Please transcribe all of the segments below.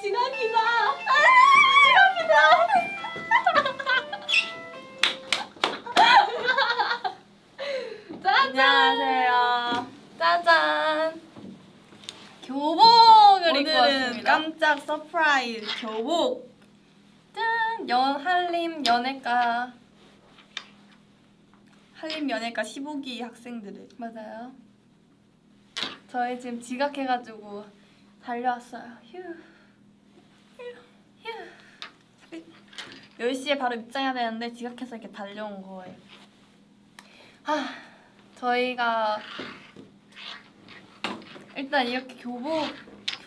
지각이다. 아, 지각이다. 안녕하세요. 짜잔. 교복을 입고 왔습니다. 깜짝 서프라이즈 교복. 짠. 연 한림 연예과 한림 연예과 15기 학생들의 맞아요. 저희 지금 지각해가지고 달려왔어요. 휴. 휴. 휴. 10시에 바로 입장해야 되는데 지각해서 이렇게 달려온 거예요. 아, 저희가 일단 이렇게 교복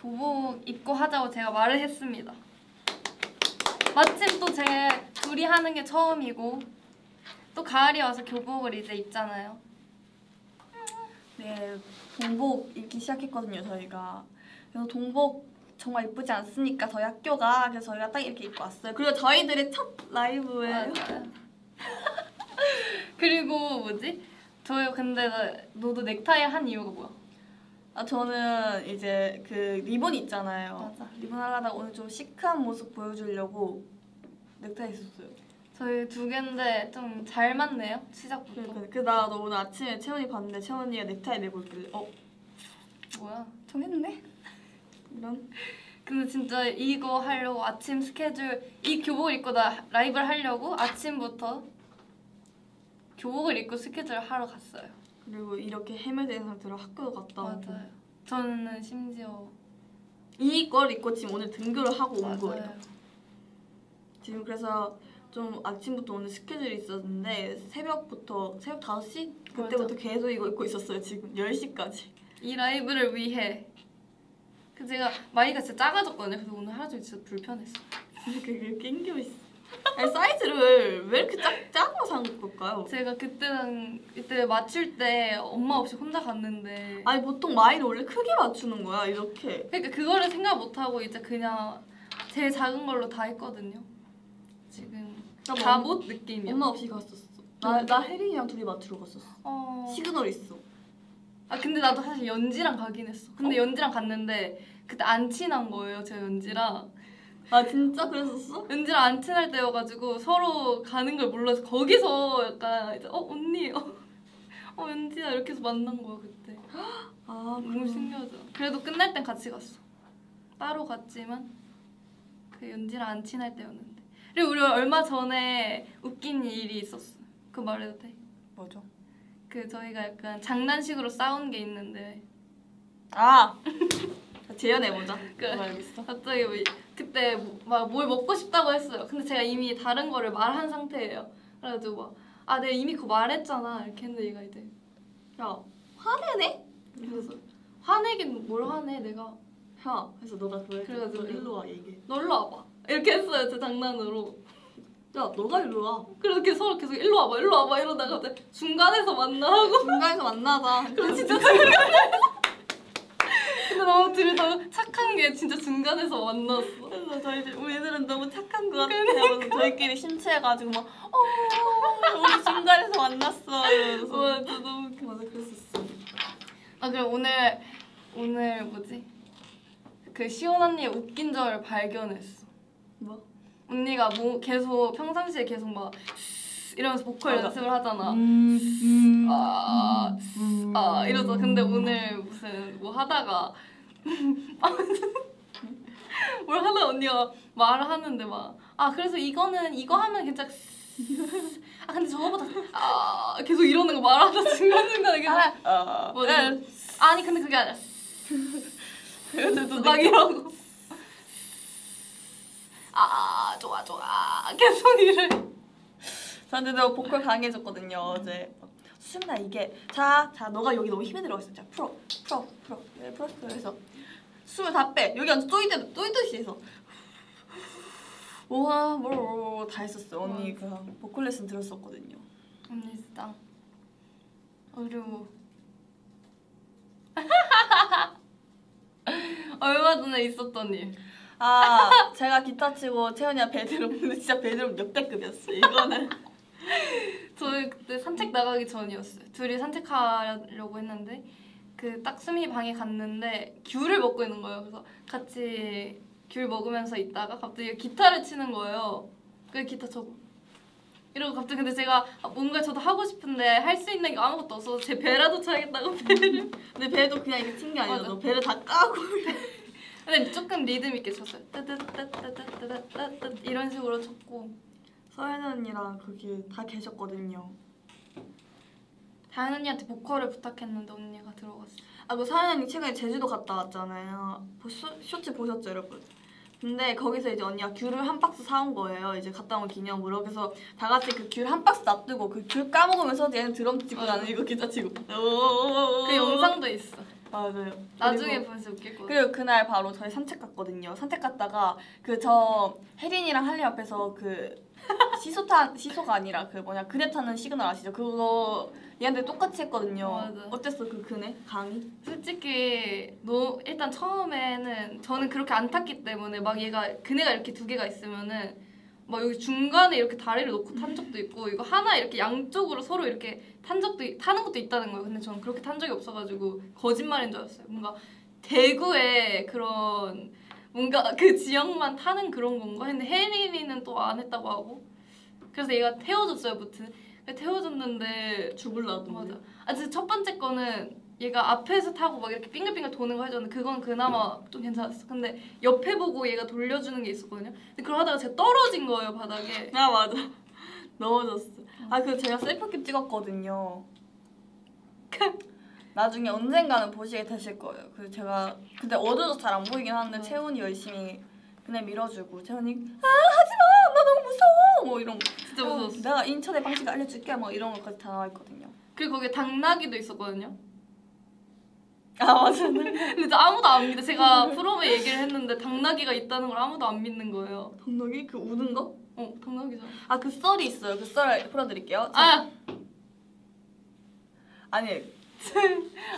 교복 입고 하자고 제가 말을 했습니다. 마침 또 제 둘이 하는 게 처음이고 또 가을이 와서 교복을 이제 입잖아요. 네, 동복 입기 시작했거든요, 저희가. 그래서 동복 정말 이쁘지 않습니까? 저희 학교가. 그래서 저희가 딱 이렇게 입고 왔어요. 그리고 저희들의 첫 라이브예요. 그리고 뭐지? 저희 근데 나- 너도 넥타이 한 이유가 뭐야? 아, 저는 이제 그 리본 있잖아요. 맞아. 리본 하려다가 오늘 좀 시크한 모습 보여주려고 넥타이 있었어요. 저희 두 개인데 좀 잘 맞네요 시작부터. 그러니까 그 나도 오늘 아침에 채원이 봤는데 채원이가 넥타이 내고 있길래 어? 뭐야? 정했네? 이런 근데 진짜 이거 하려고 아침 스케줄 이 교복을 입고 나 라이브를 하려고 아침부터 교복을 입고 스케줄을 하러 갔어요. 그리고 이렇게 헤매된 상태로 학교도 갔다 오고 맞아요. 저는 심지어 이걸 입고 지금 오늘 등교를 하고 온 거예요. 맞아요. 지금 그래서 좀 아침부터 오늘 스케줄이 있었는데 새벽부터 새벽 5시? 그때부터 계속 이거 입고 있었어요 지금 10시까지 이 라이브를 위해 그 제가 마이가 진짜 작아졌거든요. 그래서 오늘 하루 종일 진짜 불편했어. 근데 그게 낑겨 있어 아니 사이즈를 왜 이렇게 작, 작은 거산 걸까요? 제가 그때는 그때 맞출 때 엄마 없이 혼자 갔는데 아니 보통 마이는 원래 크게 맞추는 거야 이렇게 그러니까 그거를 생각 못 하고 이제 그냥 제일 작은 걸로 다 했거든요. 지금 갑옷 느낌이야. 엄마 없이 갔었어 나, 나 혜린이랑 둘이 맞추러 갔었어 어. 시그널 있어 아 근데 나도 사실 연지랑 가긴 했어. 근데 연지랑 갔는데 그때 안 친한 거예요, 제 연지랑. 아 진짜 그랬었어? 연지랑 안 친할 때여가지고 서로 가는 걸 몰라서 거기서 약간 이제 어 언니 어, 어 연지야 이렇게 해서 만난 거야 그때. 아 너무 신기하죠. 그래도 끝날 땐 같이 갔어. 따로 갔지만 그 연지랑 안 친할 때였는데. 그리고 우리 얼마 전에 웃긴 일이 있었어. 그 말해도 돼? 뭐죠? 그 저희가 약간 장난식으로 싸운 게 있는데 아 재현해보자. 그래. 알겠어. 갑자기 뭐 이- 그때 막 뭘 먹고 싶다고 했어요. 근데 제가 이미 다른 거를 말한 상태예요. 그래가지고 막 아 내가 이미 그거 말했잖아. 이렇게 했는데 얘가 이제 야 화내네? 그래서 화내긴 뭘 화내? 내가 야. 그래서 너가 그래 그래가지고 너 일로 와 얘기해. 놀러 와봐. 이렇게 했어요 제 장난으로. 야 너가 일로 와. 그렇게 서로 계속 일로 와봐 일로 와봐 이러다가 중간에서 만나고. 중간에서 만나자. 그럼 진짜 중간에서 근데 너무 둘이 너무 착한 게 진짜 중간에서 만났어. 그래서 저희 우리 애들은 너무 착한 것 같아요. 그래서 저희끼리 심취해가지고 막 어, 우리 중간에서 만났어. 이러면서. 와 진짜 너무 웃겨 맞아. 그랬었어. 아 그럼 오늘 오늘 뭐지? 그 시온 언니의 웃긴 점을 발견했어. 뭐? 언니가 뭐 계속 평상시에 계속 막 이러면서 보컬 맞아. 연습을 하잖아. 음, 음, 아, 음, 아 이러죠. 근데 오늘 무슨 뭐 하다가 뭘 하다 언니가 말을 하는데 막 아 그래서 이거는 이거 하면 괜찮. 아 근데 저거보다 아 계속 이러는 거 말하다 중간 중간에 계속 아, 뭐 네. 아니 근데 그게 아니라 막 이러고 아 좋아 좋아 계속 이래. 저한테 내가 보컬 강해졌거든요 어제 수민아 이게 자 자 너가 여기 너무 힘이 들어갔어. 자 풀어 풀어 풀어. 네 풀었어. 그래서 숨을 다 빼. 여기 앉아 쪼이듯 쪼이듯이 해서. 우와 뭐다 했었어. 언니 그 보컬 레슨 들었었거든요. 언니 진짜 어려워. 얼마 전에 있었던 일. 아 제가 기타 치고 채연이가 근데 진짜 베드룸 역대급이었어. 이거는 저희 그때 산책 나가기 전이었어요. 둘이 산책하려고 했는데 그 딱 수미 방에 갔는데 귤을 먹고 있는 거예요. 그래서 같이 귤 먹으면서 있다가 갑자기 기타를 치는 거예요. 그 기타 쳐고 이러고 갑자기 근데 제가 아, 뭔가 저도 하고 싶은데 할 수 있는 게 아무것도 없어서 제 배라도 쳐야겠다고 배를 근데 배도 그냥 이렇게 친게 아니라 맞아. 너 배를 다 까고 근데 조금 리듬 있게 쳤어요. 따따따따따따따따 이런 식으로 쳤고 서현 언니랑 거기 다 계셨거든요. 다현 언니한테 보컬을 부탁했는데 언니가 들어갔어. 아, 그 서현 언니 최근에 제주도 갔다 왔잖아요. 보- 쇼, 쇼츠 보셨죠, 여러분? 근데 거기서 이제 언니가 귤을 한 박스 사온 거예요. 이제 갔다 온 기념으로. 그래서 다 같이 그 귤 한 박스 놔두고 그 귤 까먹으면서 얘는 드럼 치고 나는 이거 기타 치고. 그 영상도 있어. 맞아요. 나중에 보면서 웃길 거야. 그리고 그날 바로 저희 산책 갔거든요. 산책 갔다가 그 저 혜린이랑 할리 앞에서 그 시소 타 시소가 아니라 그 뭐냐 그네 타는 시그널 아시죠? 그거 얘한테 똑같이 했거든요. 맞아. 어땠어 그 그네 강의? 솔직히 너 일단 처음에는 저는 그렇게 안 탔기 때문에 막 얘가 그네가 이렇게 두 개가 있으면은 막 여기 중간에 이렇게 다리를 놓고 탄 적도 있고 이거 하나 이렇게 양쪽으로 서로 이렇게 탄 적도 있- 타는 것도 있다는 거예요. 근데 저는 그렇게 탄 적이 없어가지고 거짓말인 줄 알았어요. 뭔가 대구에 그런 뭔가 그 지역만 타는 그런 건가 했는데 혜린이는 또 안 했다고 하고 그래서 얘가 태워줬어요 무튼 태워줬는데 죽을라던데. 맞아. 아, 진짜 첫 번째 거는 얘가 앞에서 타고 막 이렇게 빙글빙글 도는 거 해줬는데 그건 그나마 좀 괜찮았어. 근데 옆에 보고 얘가 돌려주는 게 있었거든요. 근데 그걸 하다가 제가 떨어진 거예요 바닥에. 아 맞아 넘어졌어 아 그 제가 셀프캠 찍었거든요 나중에 언젠가는 보시게 되실 거예요 그 제가 근데 어두워서 잘 안 보이긴 하는데 음. 채훈이 열심히 그냥 밀어주고 채훈이 아 하지마 나 너무 무서워 뭐 이런 거 진짜 어, 무서웠어. 내가 인천의 방식 알려줄게 뭐 이런 것까지 다 나와 있거든요 그리고 거기에 당나귀도 있었거든요. 아 맞아 근데 아무도 안 믿어. 제가 프롬에 얘기를 했는데 당나귀가 있다는 걸 아무도 안 믿는 거예요. 동덕이 그 우는 거? 어 당나귀잖아. 아그 썰이 있어요 그 썰 풀어드릴게요 자, 아, 아니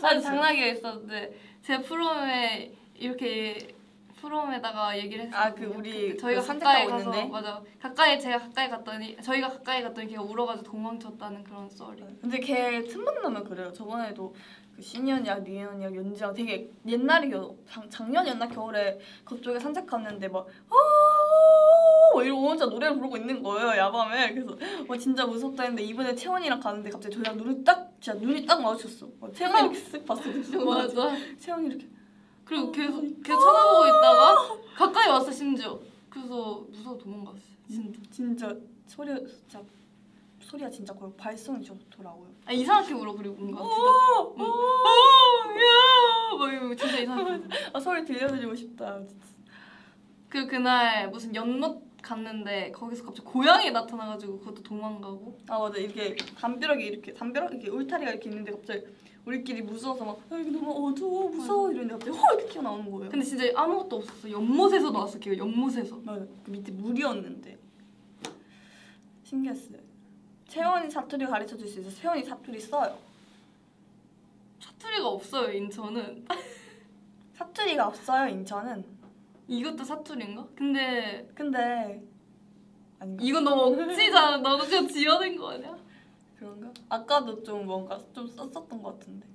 아니 당나귀가 있었는데 제 프롬에 이렇게 프롬에다가 얘기를 했어요. 아, 그 우리 저희가 그 산책 가까이 가서 있는데? 맞아 가까이 제가 가까이 갔더니 저희가 가까이 갔더니 걔가 울어가지고 도망쳤다는 그런 썰이. 근데 걔 틈만 나면 그래요. 저번에도 그 신현이랑 니현이랑 연지랑 되게 옛날이요. 작, 작년이었나 겨울에 그쪽에 산책 갔는데 막 어, 이러고 혼자 노래를 부르고 있는 거예요 야밤에. 그래서 와 진짜 무섭다 했는데 이번에 채원이랑 가는데 갑자기 저희랑 눈이 딱 진짜 눈이 딱 마주쳤어. 어, 채원이 이렇게 쓱 봤어. 맞아. 채원이 이렇게 그리고 계속 계속 쳐다보고 있다가 가까이 왔어 심지어. 그래서 무서워 도망갔어. 진짜. 진짜 소리 진짜 소리가 진짜 거의 발성이 좋더라고요. 아 이상하게 울어 그리고 뭔가 진짜. 어, 응. 어, 야, 막 이러고 진짜. 울어. 아 소리 들려드리고 싶다. 진짜. 그 그날 무슨 연못 갔는데 거기서 갑자기 고양이 나타나가지고 그것도 도망가고. 아 맞아 이렇게 담벼락이 이렇게 담벼락 이렇게 울타리가 이렇게 있는데 갑자기 우리끼리 무서워서 막 아, 여기 너무 어두워 무서워 이러는데 갑자기 허 이렇게 튀어나오는 거예요. 근데 진짜 아무것도 없었어. 연못에서 나왔어. 걔가 연못에서. 맞아 그 밑에 물이었는데 신기했어요. 채원이 사투리 가르쳐 줄 수 있어. 채원이 사투리 써요. 사투리가 없어요 인천은. 사투리가 없어요 인천은. 이것도 사투리인가? 근데 근데 아닌가 이건 너무 억지잖아. 너도 그냥 지어낸 거 아니야? 그런가? 아까도 좀 뭔가 좀 썼었던 것 같은데.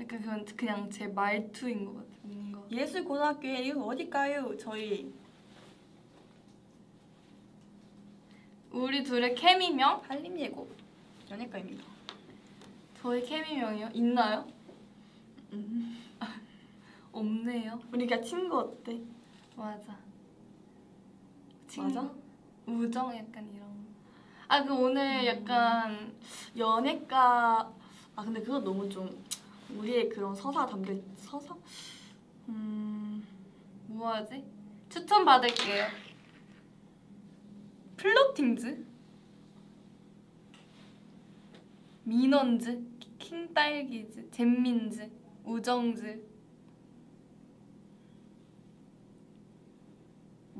약간 그건 그냥 제 말투인 것 같아. 뭔가. 예술 고등학교에 이거 어딜까요? 저희 우리 둘의 케미명? 한림예고 연예과입니다. 저희 케미명이요? 있나요? 음. 없네요. 우리가 친구 어때? 맞아. 맞아? 우정 약간 이런 거. 아, 그 오늘 약간 연예과 아 근데 그거 너무 좀 우리의 그런 서사 담겨 있- 서사 음 뭐 하지? 추천 받을게요. 플로팅즈? 민원즈? 킹딸기즈? 잼민즈? 우정즈?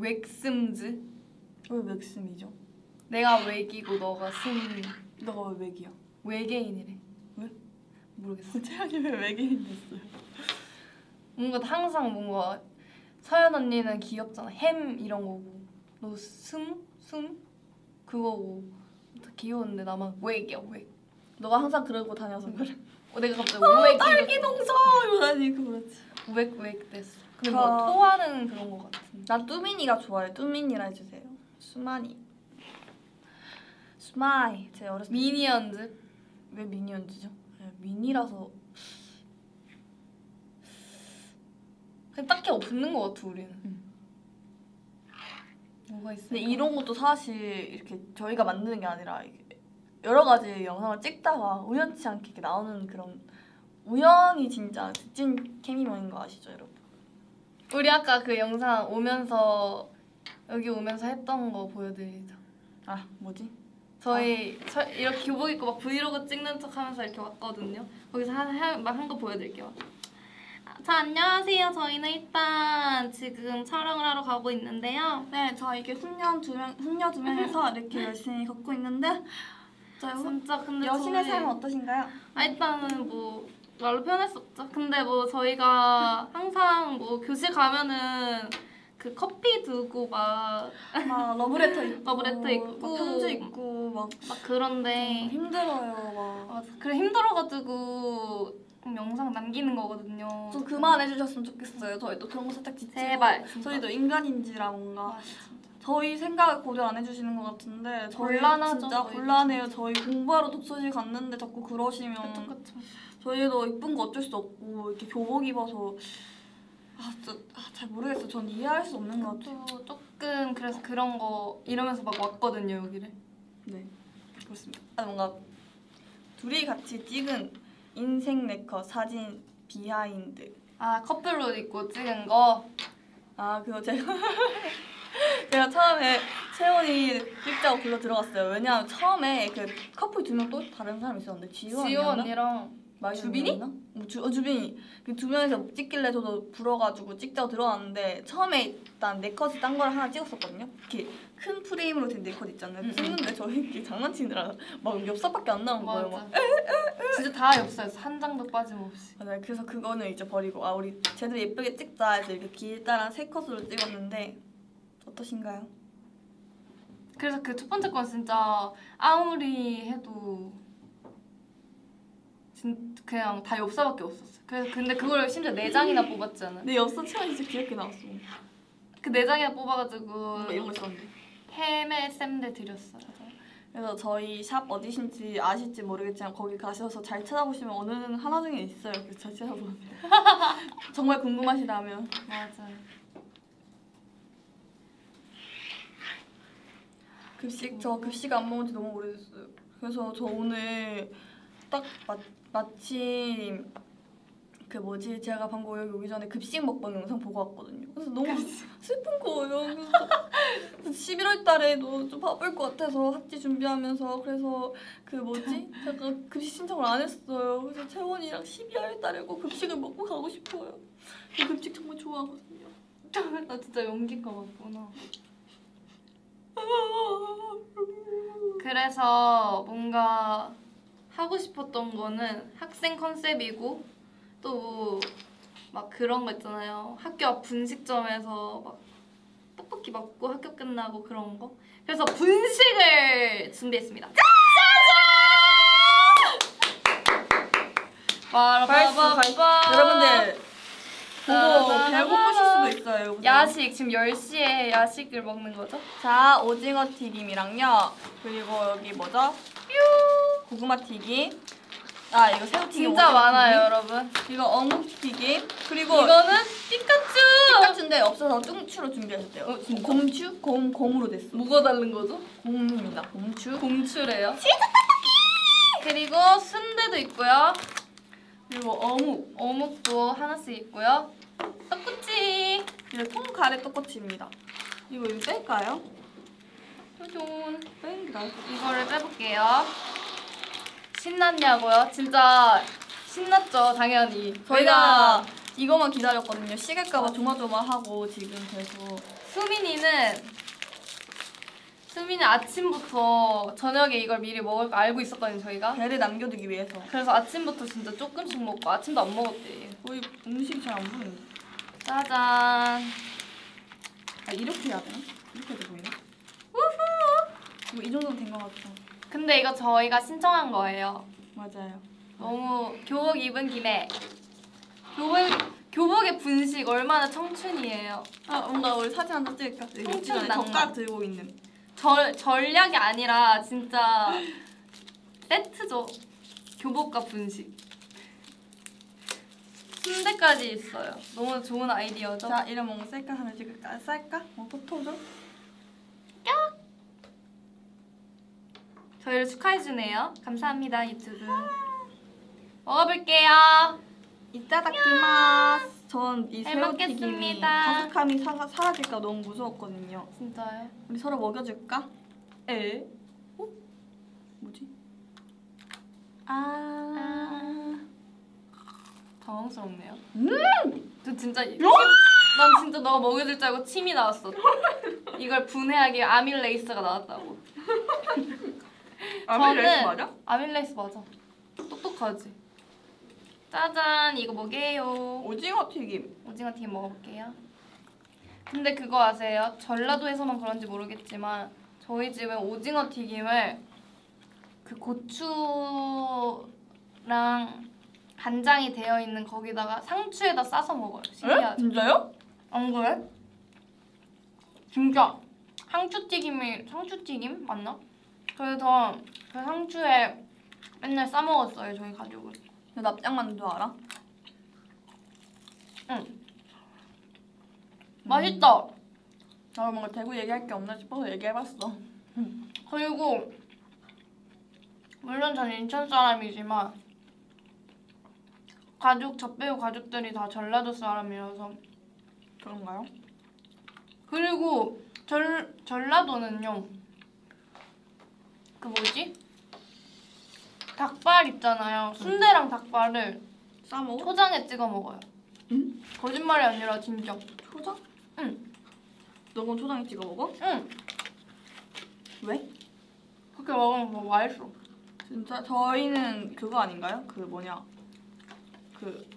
웩슴즈? 왜 맥심이죠? 내가 웩이고 너가 슴 너가 왜 맥이야? 외계인이래. 왜? 모르겠어. 태연이 왜 맥인 됐어요? 뭔가 항상 뭔가 서연 언니는 귀엽잖아. 햄 이런 거고. 너 숨? 숨? 그거고. 다 귀여운데 나만 웩이야 웩. 너가 항상 그러고 다녀서 그래. 어, 내가 갑자기 웩이 딸기 농사 이러다니 그렇지. 웩웩 됐어. 그 저- 뭐 토하는 그런 거 같은데. 나 뚜민이가 좋아요. 뚜민이라 해주세요. 수만이. 수마이. 제 어렸을 때 미니언즈. 왜 미니언즈죠? 네, 미니라서 그냥 딱히 없는 거 같아 우리는. 음. 뭐가 있어? 근데 이런 것도 사실 이렇게 저희가 만드는 게 아니라 여러 가지 영상을 찍다가 우연치 않게 이렇게 나오는 그런 우연히 진짜 찐 케미머인 거 아시죠, 여러분? 우리 아까 그 영상 오면서 여기 오면서 했던 거 보여드리자. 아 뭐지? 저희 저 이렇게 교복 입고 막 브이로그 찍는 척하면서 이렇게 왔거든요. 거기서 한한 거 보여드릴게요. 아, 자 안녕하세요. 저희는 일단 지금 촬영을 하러 가고 있는데요. 네, 저 이게 훈련 두명 훈련 두 명에서 이렇게 열심히 걷고 있는데 저 훈- 진짜 근데 여신의 저희- 삶은 어떠신가요? 아 일단은 뭐 말로 표현할 수 없죠. 근데 뭐 저희가 항상 뭐 교실 가면은 그 커피 두고 막막막 러브레터 있고 러브레터 있고. 막 편지 있고 막 그런데 힘들어요 막. 맞아. 그래 힘들어가지고 영상 남기는 거거든요. 좀 그만해 주셨으면 좋겠어요. 저희도 그런 거 살짝 지치고 제발, 진짜. 저희도 인간인지라 뭔가 진짜. 저희 생각을 고려 안 해주시는 것 같은데 저희 곤란하죠, 진짜 곤란해요. 저희 공부하러 독서실 갔는데 자꾸 그쵸 그러시면 그쵸. 저희도 이쁜 거 어쩔 수 없고 이렇게 교복 입어서 아, 진짜 아, 잘 모르겠어. 전 이해할 수 없는 것 같아요. 또 조금 그래서 그런 거 이러면서 막 왔거든요 여기를. 네 그렇습니다. 아, 뭔가 둘이 같이 찍은 인생 네컷 사진 비하인드 아 커플로 입고 찍은 거. 아 그거 제가 제가 처음에 채원이 찍자고 불러 들어갔어요. 왜냐하면 처음에 그 커플 두 명 또 다른 사람 있었는데 지효 언니였나? 언니랑 마이 주빈이? 뭐 주, 어, 주빈이 그 두 명이서 찍길래 저도 부러워가지고 찍자고 들어갔는데 처음에 일단 네 컷을 딴 거를 하나 찍었었거든요. 이렇게 큰 프레임으로 된 네컷 있잖아요. 음, 음. 찍는데 저희 이렇게 장난치느라 막 엽사밖에 안 나온 거예요. 막. 맞아. 진짜 다 엽사였어 한 장도 빠짐없이. 맞아요. 그래서 그거는 이제 버리고 아 우리 제대로 예쁘게 찍자 해서 이렇게 길다란 세 컷으로 찍었는데 어떠신가요? 그래서 그 첫 번째 건 진짜 아무리 해도 진 그냥 다 엽서밖에 없었어. 그래서 근데 그걸 심지어 네 장이나 뽑았잖아. 내 엽서 채원이 진짜 귀엽게 나왔어. 그 네 장이나 뽑아가지고 이런 거 있었는데. 헤매 쌤들 드렸어요. 그래서 저희 샵 어디신지 아실지 모르겠지만 거기 가셔서 잘 찾아보시면 어느 하나 중에 있어요. 그래서 잘 찾아보면 정말 궁금하시다면 맞아요. 급식 저 급식 안 먹은 지 너무 오래됐어요. 그래서 저 오늘 딱 마, 마침 그 뭐지 제가 방금 여기 오기 전에 급식 먹방 영상 보고 왔거든요. 그래서 너무 슬픈 거예요. 그래서 11월 달에도 좀 바쁠 것 같아서 학지 준비하면서 그래서 그 뭐지 제가 급식 신청을 안 했어요. 그래서 채원이랑 12월 달에 꼭 급식을 먹고 가고 싶어요. 저 급식 정말 좋아하거든요. 나 진짜 연기가 맞구나. 그래서 뭔가 하고 싶었던 거는 학생 컨셉이고 또 막 그런 거 있잖아요. 학교 앞 분식점에서 막 떡볶이 먹고 학교 끝나고 그런 거. 그래서 분식을 준비했습니다. 짜잔! 여러분들 보고. 배고프실 수도 있어요. 그죠? 야식 지금 10시에 야식을 먹는 거죠? 자 오징어 튀김이랑요 그리고 여기 뭐죠? 고구마 튀김 아 이거 새우 튀김 진짜 많아요. 여러분. 이거 어묵 튀김 그리고 이거는 피카츄! 피카츄인데 없어서 뚱추로 준비하셨대요 어, 진짜? 곰추? 곰, 곰으로 됐어 뭐가 다른 거죠? 곰입니다 곰추 공추래요. 그리고 순대도 있고요. 그리고 어묵 어묵도 하나씩 있고요. 떡꼬치. 이거 통카레 떡꼬치입니다 이거 이거 뺄까요? 짜잔. 뺀다 이거를 빼볼게요. 신났냐고요? 진짜 신났죠, 당연히. 저희가 이거만 기다렸거든요 식을까봐 조마조마하고 지금 그래서 수민이는 수민이 아침부터 저녁에 이걸 미리 먹을 거 알고 있었거든요, 저희가. 배를 남겨두기 위해서 그래서 아침부터 진짜 조금씩 먹고 아침도 안 먹었대. 거의 음식이 잘 안 보이는데 짜잔. 아 이렇게 해야 되나? 이렇게 해도 보이나? 우후. 이 정도면 된 것 같아 근데 이거 저희가 신청한 거예요. 맞아요 너무 교복 입은 김에 교복 교복의 분식 얼마나 청춘이에요. 아 뭔가 우리 사진 한장 찍을까? 청춘 낭만. 젓가락 들고 있는. 절 전략이 아니라 진짜 세트죠. 교복과 분식. 순대까지 있어요. 너무 좋은 아이디어죠. 자 이름 뭔가 셀카 하나 찍을까? 쌀까? 뭐 포토죠? 저희를 축하해 주네요. 감사합니다 유튜브. 먹어볼게요. 이따다키마스. 전이 잘 새우튀김이 먹겠습니다. 가득함이 사, 사라질까 너무 무서웠거든요. 진짜요? 우리 서로 먹여줄까? 에? 어? 뭐지? 아. 당황스럽네요. 음! 저 진짜 이- 어? 난 진짜 너가 먹여줄 줄 알고 침이 나왔어. 이걸 분해하기 아밀레이스가 나왔다고. 아밀레이스 저는- 맞아? 아밀레이스 맞아. 똑똑하지. 짜잔 이거 뭐게요? 오징어 튀김. 오징어 튀김 먹어볼게요. 근데 그거 아세요? 전라도에서만 그런지 모르겠지만 저희 집은 오징어 튀김을 그 고추랑 간장이 되어 있는 거기다가 상추에다 싸서 먹어요. 에? 신기하죠? 진짜요? 안 그래? 진짜 상추 튀김이 상추 튀김 맞나? 그래서 그 상추에 맨날 싸 먹었어요 저희 가족은. 너 납작만두 알아? 맛있다. 나 뭔가 대구 얘기할 게 없나 싶어서 얘기해봤어. 그리고 물론 전 인천 사람이지만 가족 저 빼고 가족들이 다 전라도 사람이라서 그런가요? 그리고 전 전라도는요 그 뭐지 닭발 있잖아요 순대랑 닭발을 싸먹어? 초장에 찍어 먹어요. 응? 거짓말이 아니라 진짜. 초장? 응. 너 그럼 초장에 찍어 먹어? 응. 왜? 그렇게 먹으면 뭐 맛있어. 진짜 저희는 그거 아닌가요? 그 뭐냐 그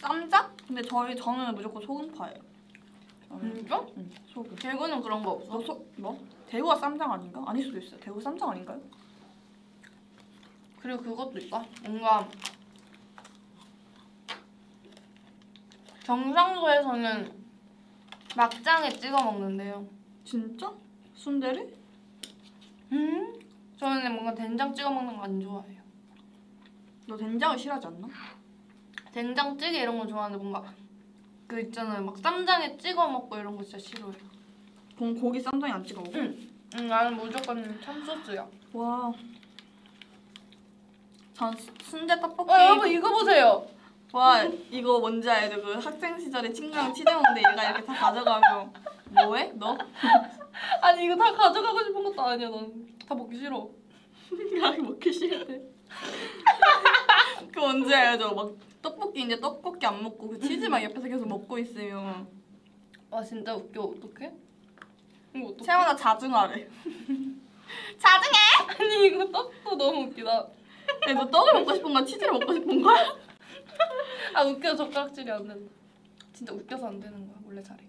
쌈장? 근데 저희 저는 무조건 소금파예요. 진짜? 응, 소금. 대구는 그런 거 없어. 너 소, 뭐? 대구가 쌈장 아닌가? 아닐 수도 있어요. 대구 쌈장 아닌가요? 그리고 그것도 있다. 뭔가 경상도에서는 막장에 찍어 먹는데요. 진짜? 순대를? 음? 저는 뭔가 된장 찍어 먹는 거 안 좋아해요. 너 된장을 싫어하지 않나? 된장찌개 이런 거 좋아하는데 뭔가 그 있잖아요. 막 쌈장에 찍어 먹고 이런 거 진짜 싫어요. 그럼 고기 쌈장에 안 찍어 먹어? 응. 응, 나는 무조건 참소스야. 와. 전 수- 순대 떡볶이. 어, 여러분 이거 보세요. 와 이거 뭔지 알죠? 그 학생 시절에 친구랑 치즈 먹는데 얘가 이렇게 다 가져가면 뭐해? 너? 아니 이거 다 가져가고 싶은 것도 아니야. 난 다 먹기 싫어. 야 먹기 싫대. 그 뭔지 알죠? 막 떡볶이 이제 떡볶이 안 먹고 그 치즈 막 옆에서 계속 먹고 있으면 와 진짜 웃겨. 어떡해? 이거 어떡해? 채원아 자중하래. 아니 이거 떡도 너무 웃기다. 야, 너 떡을 먹고 싶은 거야? 치즈를 먹고 싶은 거야? 아 웃겨 젓가락질이 안 된다. 진짜 웃겨서 안 되는 거야. 원래 잘해.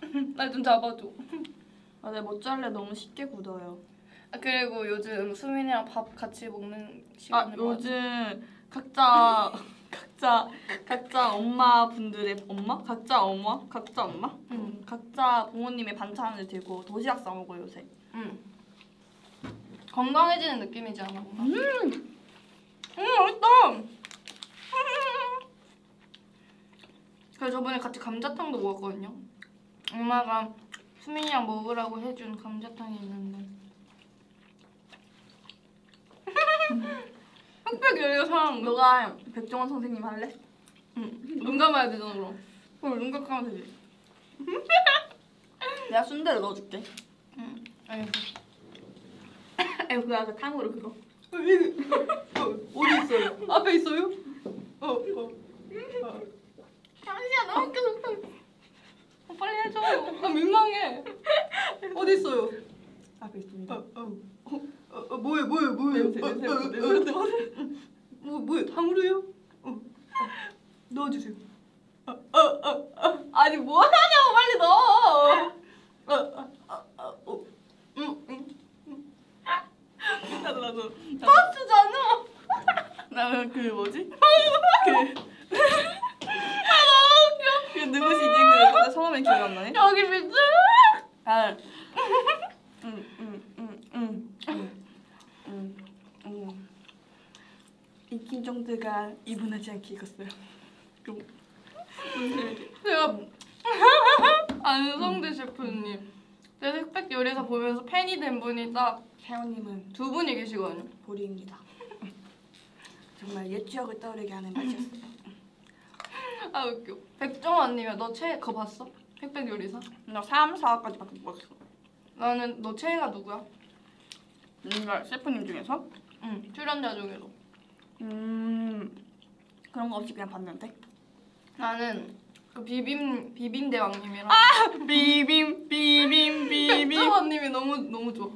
날 좀 잡아줘. 아, 내 모짜렐라 너무 쉽게 굳어요. 아 그리고 요즘 수민이랑 밥 같이 먹는 아 시간이 요즘 각자 각자 각자 엄마 분들의 엄마 각자 엄마 각자 엄마 응. 각자 부모님의 반찬을 들고 도시락 싸 먹어 요새. 응. 건강해지는 느낌이지 않아? 뭔가? 음 음 맛있다. 그래서 저번에 같이 감자탕도 먹었거든요. 엄마가 수민이랑 먹으라고 해준 감자탕이 있는데. 흑백 너. 너가 백종원 선생님 할래? 응. 눈 감아야 되잖아 그럼. 그럼 눈 감으면 되지. 내가 순대를 넣어줄게. 응. 아니 아니 그거 아까 탕후루 그거. 어디 있어요? 앞에 있어요? 어 어. 당신아 너무 웃겨서. 어, 빨리 해줘. 나 민망해. 어디 있어요? 앞에 있습니다. 어, 어, 어, 어, 뭐예요, 뭐예요, 뭐예요? 냄새 어, 냄새 어, 어, 냄새 어, 뭐, 뭐예요? 탕후루요? 어, 어, 넣어주세요. 어, 어, 어, 어. 아니 뭐 하냐고 빨리 넣어. 어, 어, 어, 어, 어. 음, 음. 나도 나도. 파스잖아. 나는 그 뭐지? 그 누구시지? 그 근데 성함이 기억 안 나네. 여기 밑에 아. 음, 음, 음, 음, 음, 음, 음. 이 김정드가 좀. 제가 안성대 셰프님 내 흑백 요리사 보면서 팬이 된 분이 딱두 세훈님은 분이 계시거든요. 보리입니다. 정말 옛 추억을 떠오르게 하는 맛이었어요. 아 웃겨. 백종원님이야. 너 최애 그거 봤어? 흑백 요리사? 나 3, 4까지밖에 못 봤어. 나는 너 최애가 누구야? 뭔가 셰프님 중에서? 응 출연자 중에서. 음 그런 거 없이 그냥 봤는데. 나는 그 비빔 비빔 대왕님이랑 비빔 비빔 비빔 백종원님이 너무 너무 좋아.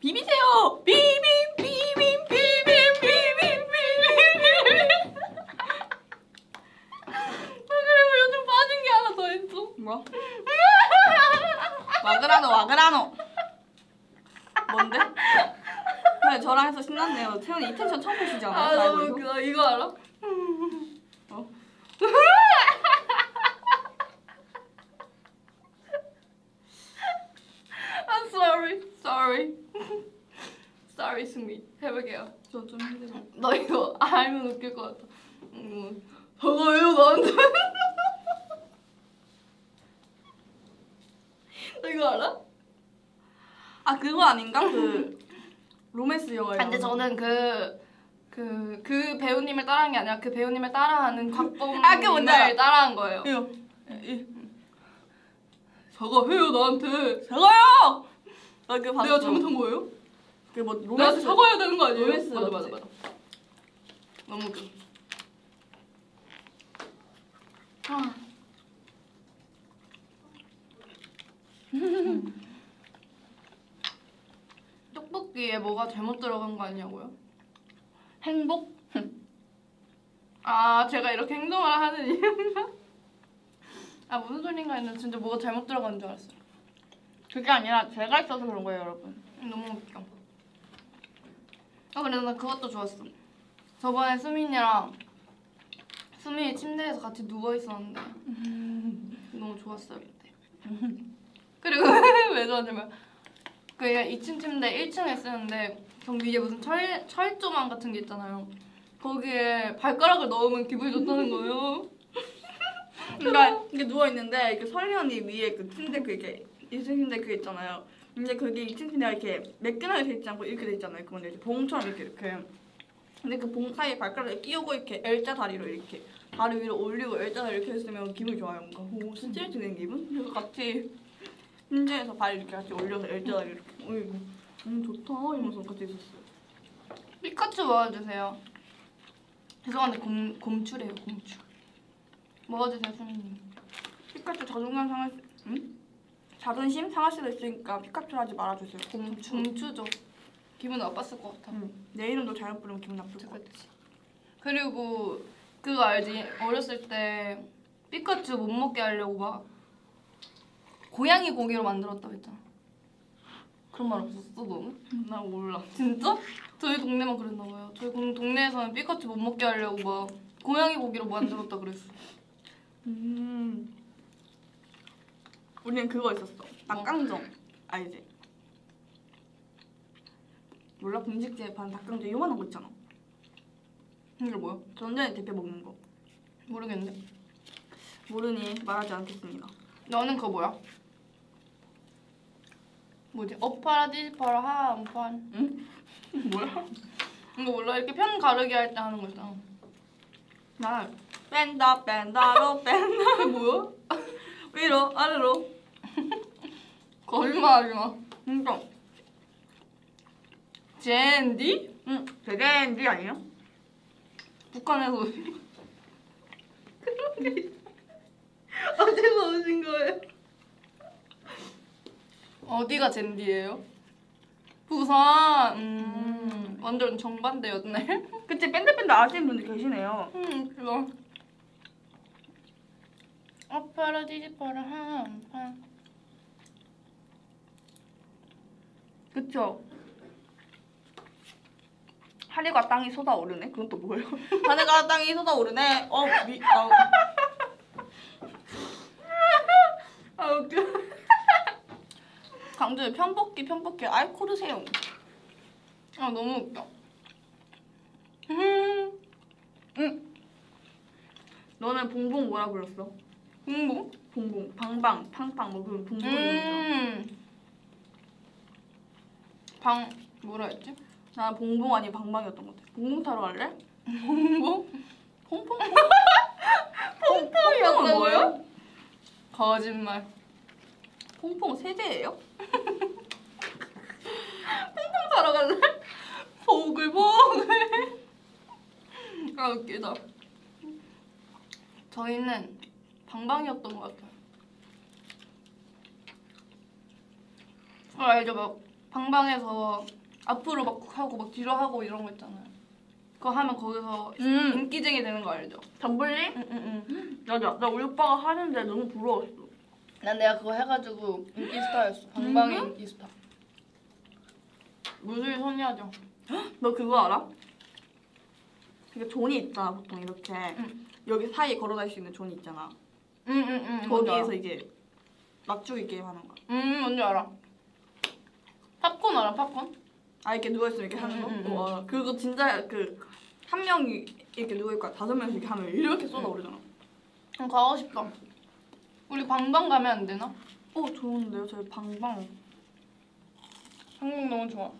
비비세요. 비빔 비빔 비빔 비빔 비빔. 아, 그리고 요즘 빠진 게 하나 더 있어. 뭐? 와그라노 와그라노. 뭔데? 네, 저랑 해서 신났네요. 태연이 이 텐션 처음 보시지 않아요? 아 너무 라이브에서? 웃겨. 이거 알아? 어? I'm sorry. Sorry. Sorry 승미. 해볼게요. 저 좀 힘들어. 너 이거 알면 웃길 것 같아. 음, 저거 왜요 나한테? 너 이거 알아? 아 그거 아닌가? 그 로맨스 영화. 근데 저는 그. 그, 그 배우님을 따라한 게 아니라 그 배우님을 따라하는 아, 그게 뭔지 알아. 따라한 거예요. 이거 이 저거 해요 나한테. 저거요. 나 그거 봤어. 내가 잘못한 거예요? 그뭐 나한테 로맨스 사과해야 되는 거 아니에요? 로맨스 맞아? 맞아 맞아. 너무 웃겨. 아. 떡볶이에 뭐가 잘못 들어간 거 아니냐고요? 행복? 아 제가 이렇게 행동을 하는 이유가 아 무슨 소린가 했는데 진짜 뭐가 잘못 들어간 줄 알았어요. 그게 아니라 제가 있어서 그런 거예요, 여러분. 너무 웃겨. 아 그래서 나 그것도 좋았어. 저번에 수민이랑 수민이 침대에서 같이 누워 있었는데 너무 좋았어요 그때. 그리고 왜 좋았냐면 그니까 2층 침대 1층에 쓰는데 그 위에 무슨 철 철조망 같은 게 있잖아요. 거기에 발가락을 넣으면 기분이 좋다는 거예요. 그러니까 이게 누워 있는데 이렇게 언니 위에 그 침대 그 이렇게 2층 침대 그 있잖아요. 근데 그게 2층 침대가 이렇게 매끈하게 돼 있지 않고 이렇게 돼 있잖아요. 그건 이제 봉처럼 이렇게 이렇게. 근데 그 봉 사이에 발가락을 끼우고 이렇게 L자 다리로 이렇게 다리 위로 올리고 L자 다리 이렇게 했으면 기분이 좋아요. 뭔가 오 스트레칭 된 기분? 그래서 같이 침대에서 발 이렇게 같이 올려서 다리 이렇게 어이구 음 좋다 이러면서 같이 있었어요. 피카츄 먹어주세요. 죄송한데 곰 곰추래요 곰추. 먹어주세요 수민님. 피카츄 자존감 상할 수, 응? 자존심 상할 수도 있으니까 피카츄 하지 말아주세요. 곰추. 곰추죠. 기분 나빴을 것 같아. 응. 내 이름도 잘못 부르면 기분 나쁠 것 같아. 그리고 그거 알지? 어렸을 때 피카츄 못 먹게 하려고 막 고양이 고기로 만들었다고 했잖아. 그런 말 없었어 너는? 나 몰라. 진짜? 저희 동네만 그랬나 봐요. 저희 동- 동네에서는 피카츄 못 먹게 하려고 막 고양이 고기로 만들었다 그랬어. 음. 우리는 그거 있었어. 닭강정. 알지? 몰라? 분식집에 파는 닭강정 요만한 거 있잖아. 이게 뭐야? 전자에 대표 먹는 거. 모르겠는데. 모르니 말하지 않겠습니다. 너는 그거 뭐야? 뭐지? 어파라 디파라 하암판 응? 뭐야? 이거 몰라? 이렇게 편 가르기 할 때 하는 거 있잖아. 나 뺀다 뺀다로 뺀다 뭐야? 위로 아래로. 거짓말하지 마. 진짜. 젠디? 응. 대댄지 아니에요? 북한에서 어디서 오신 거예요? 어디가 젠디예요? 부산. 음, 완전 정반대였네. 그치 뺀다뺀다 아시는 분들 계시네요. 음, 그거. 아파라 디디파라 한판. 그쵸? 하늘과 땅이 솟아오르네? 그건 또 뭐예요? 하늘과 땅이 솟아오르네? 어, 미, 어. 아 웃겨. 강주의 편복기 편복기 알코르 세용. 아 너무 웃겨. 응. 너는 봉봉 뭐라 불렀어? 공봉? 봉봉 방방 팡팡 뭐 그런 봉봉이니까. 음. 방 뭐라 했지? 난 봉봉 아니 방방이었던 것 같아. 봉봉 타러 갈래? 공봉? 퐁퐁. 퐁퐁은 뭐예요? 거짓말. 퐁퐁 세제예요? 퐁퐁 타러 갈래? 보글보글. 아 웃기다. 저희는 방방이었던 것 같아요. 아, 알죠? 막 방방에서 앞으로 막 하고 막 뒤로 하고 이런 거 있잖아요. 그거 하면 거기서 음. 인기쟁이 되는 거 알죠? 잠블리? 응응 응. 맞아. 나 우리 오빠가 하는데 너무 부러웠어. 난 내가 그거 해가지고 인기 스타였어. 방방의 음. 인기 스타. 무술 소녀죠. 너 그거 알아? 이게 존이 있잖아 보통 이렇게 응. 여기 사이에 걸어다닐 수 있는 존이 있잖아. 응응 응. 거기에서 이제 막주기 게임 하는 거야. 음 뭔지 알아. 팝콘 알아? 팝콘? 아 이렇게 누워 있으면 이렇게 하는 거. 응, 응, 응. 어, 알아. 그거 진짜 그 한 명이 이렇게 누워 있고 다섯 명씩 이렇게 하면 이렇게 쏟아오르잖아. 응, 가고 싶다. 우리 방방 가면 안 되나? 어 좋은데요, 저희 방방. 한국 너무 좋아.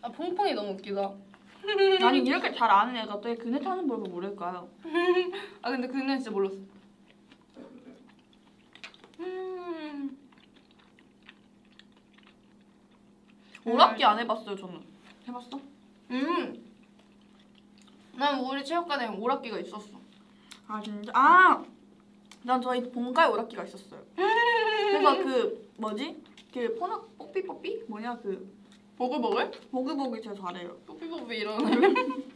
아 퐁퐁이 너무 웃기다. 아니 이렇게 잘 아는 애가 어떻게 그네 타는 법을 모를까요? 아 근데 그는 진짜 몰랐어. 음. 오락기 안 해봤어요 저는. 해봤어? 음. 난 우리 체육관에 오락기가 있었어. 아 진짜? 아! 난 저희 본가에 오락기가 있었어요. 그래서 그 뭐지? 그 포나 뽀삐 뽀삐 뭐냐 그 보글보글? 보글보글 제가 잘해요. 뽀삐뽀삐 이러는.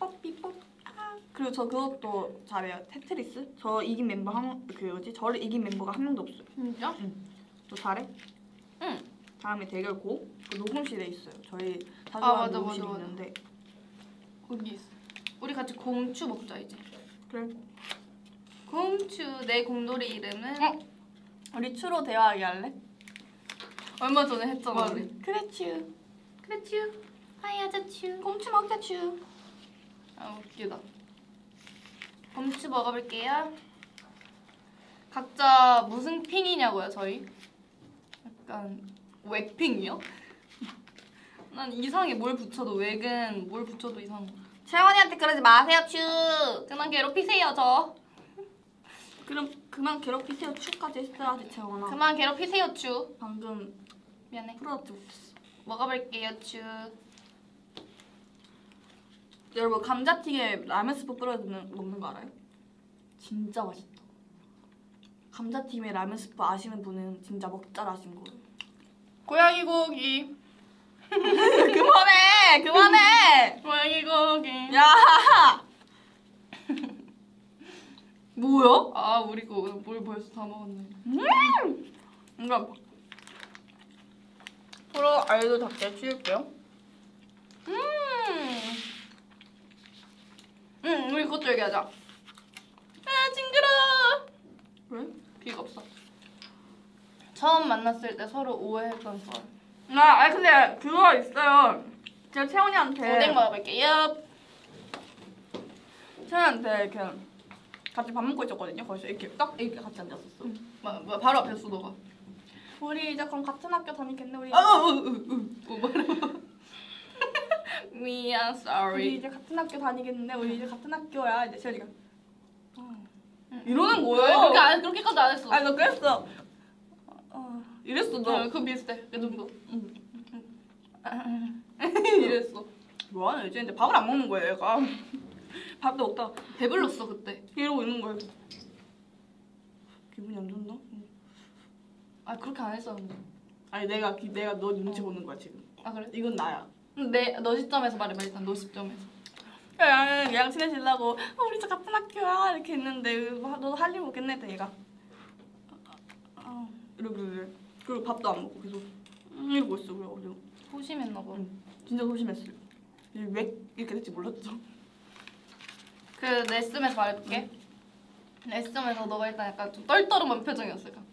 뽀삐 뽀. 아. 그리고 저 그것도 잘해요. 테트리스? 저 이긴 멤버 한그 뭐지? 저를 이긴 멤버가 한 명도 없어요. 진짜? 너 잘해? 응. 다음에 대결 고. 그 녹음실에 있어요. 저희 자주 아, 하는 맞아, 녹음실 맞아, 맞아. 있는데. 거기 있어. 우리 같이 공추 먹자 이제. 그래. 공추 내 공돌이 이름은 어? 우리 추로 대화하기 할래? 얼마 전에 했잖아 우리. 그래 추. 그래 추. 하야자 추. 꼼추 먹자 추. 아 웃기다. 곰치 먹어볼게요. 각자 무슨 핑이냐고요 저희? 약간 웩핑이요? 난 이상해 뭘 붙여도 웩은 뭘 붙여도 이상해. 채원이한테 그러지 마세요 추. 그만 괴롭히세요 저. 그럼 그만 괴롭히세요 추까지 했어야지 채원아. 그만 괴롭히세요 추. 방금 미안해. 풀어지 못했어. 먹어볼게요 추. 여러분 감자튀김에 라면 스프 뿌려 먹는, 먹는 거 알아요? 진짜 맛있다. 감자튀김에 라면 스프 아시는 분은 진짜 먹잘 아신 거예요. 고양이 고기. 그만해, 그만해. 고양이 고기. 야. 뭐야? 아 우리 거뭘 벌써 다 먹었네. 뭔가 프로 알도 작게 치울게요. 음. 응, 우리 그것도 얘기하자. 아, 징그러. 왜? 귀가 없어. 처음 만났을 때 서로 오해했던 썰. 나, 아 근데 그거 있어요. 제가 채원이한테 오뎅 먹어볼게요. 채원이한테 이렇게 같이 밥 먹고 있었거든요. 거기서 이렇게 딱 이렇게 같이 앉았었어. 마, 마, 바로 앞에서 너가. 우리 이제 그럼 같은 학교 다니겠네 우리. 어, 어, 어, 어, 어. 미안, 우리 sorry. 이제 같은 학교 다니겠는데 우리 이제 같은 학교야 이제 시연이가 응. 이러는 왜? 거예요. 그렇게 안, 그렇게까지 안 했어. 아니 너 그랬어. 어, 이랬어 너. 어, 그거 비슷해. 그 정도. 응. 이랬어. 뭐하는 이제 이제 밥을 안 먹는 거예요 얘가. 밥도 먹다가 배불렀어 그때. 이러고 있는 거예요. 기분이 안 좋나? 응. 아 그렇게 안 했었는데. 아니 내가 기- 내가 너 눈치 보는 거야 지금. 아 그래? 이건 나야. 내너 시점에서 말해봐 일단 너 시점에서. 나는 얘랑 친해지려고 어, 우리 진짜 같은 학교야 이렇게 했는데 뭐, 너도 할일 없겠네 했더니 얘가 아, 이러고 이래. 그리고 밥도 안 먹고 계속 음, 이러고 있어 그래가지고 소심했나 봐. 응. 진짜 소심했어요. 왜 이렇게 될지 몰랐죠. 그 레슨에서 말해볼게. S점에서 너가 일단 약간 좀 떨떠름한 표정이었어. 약간.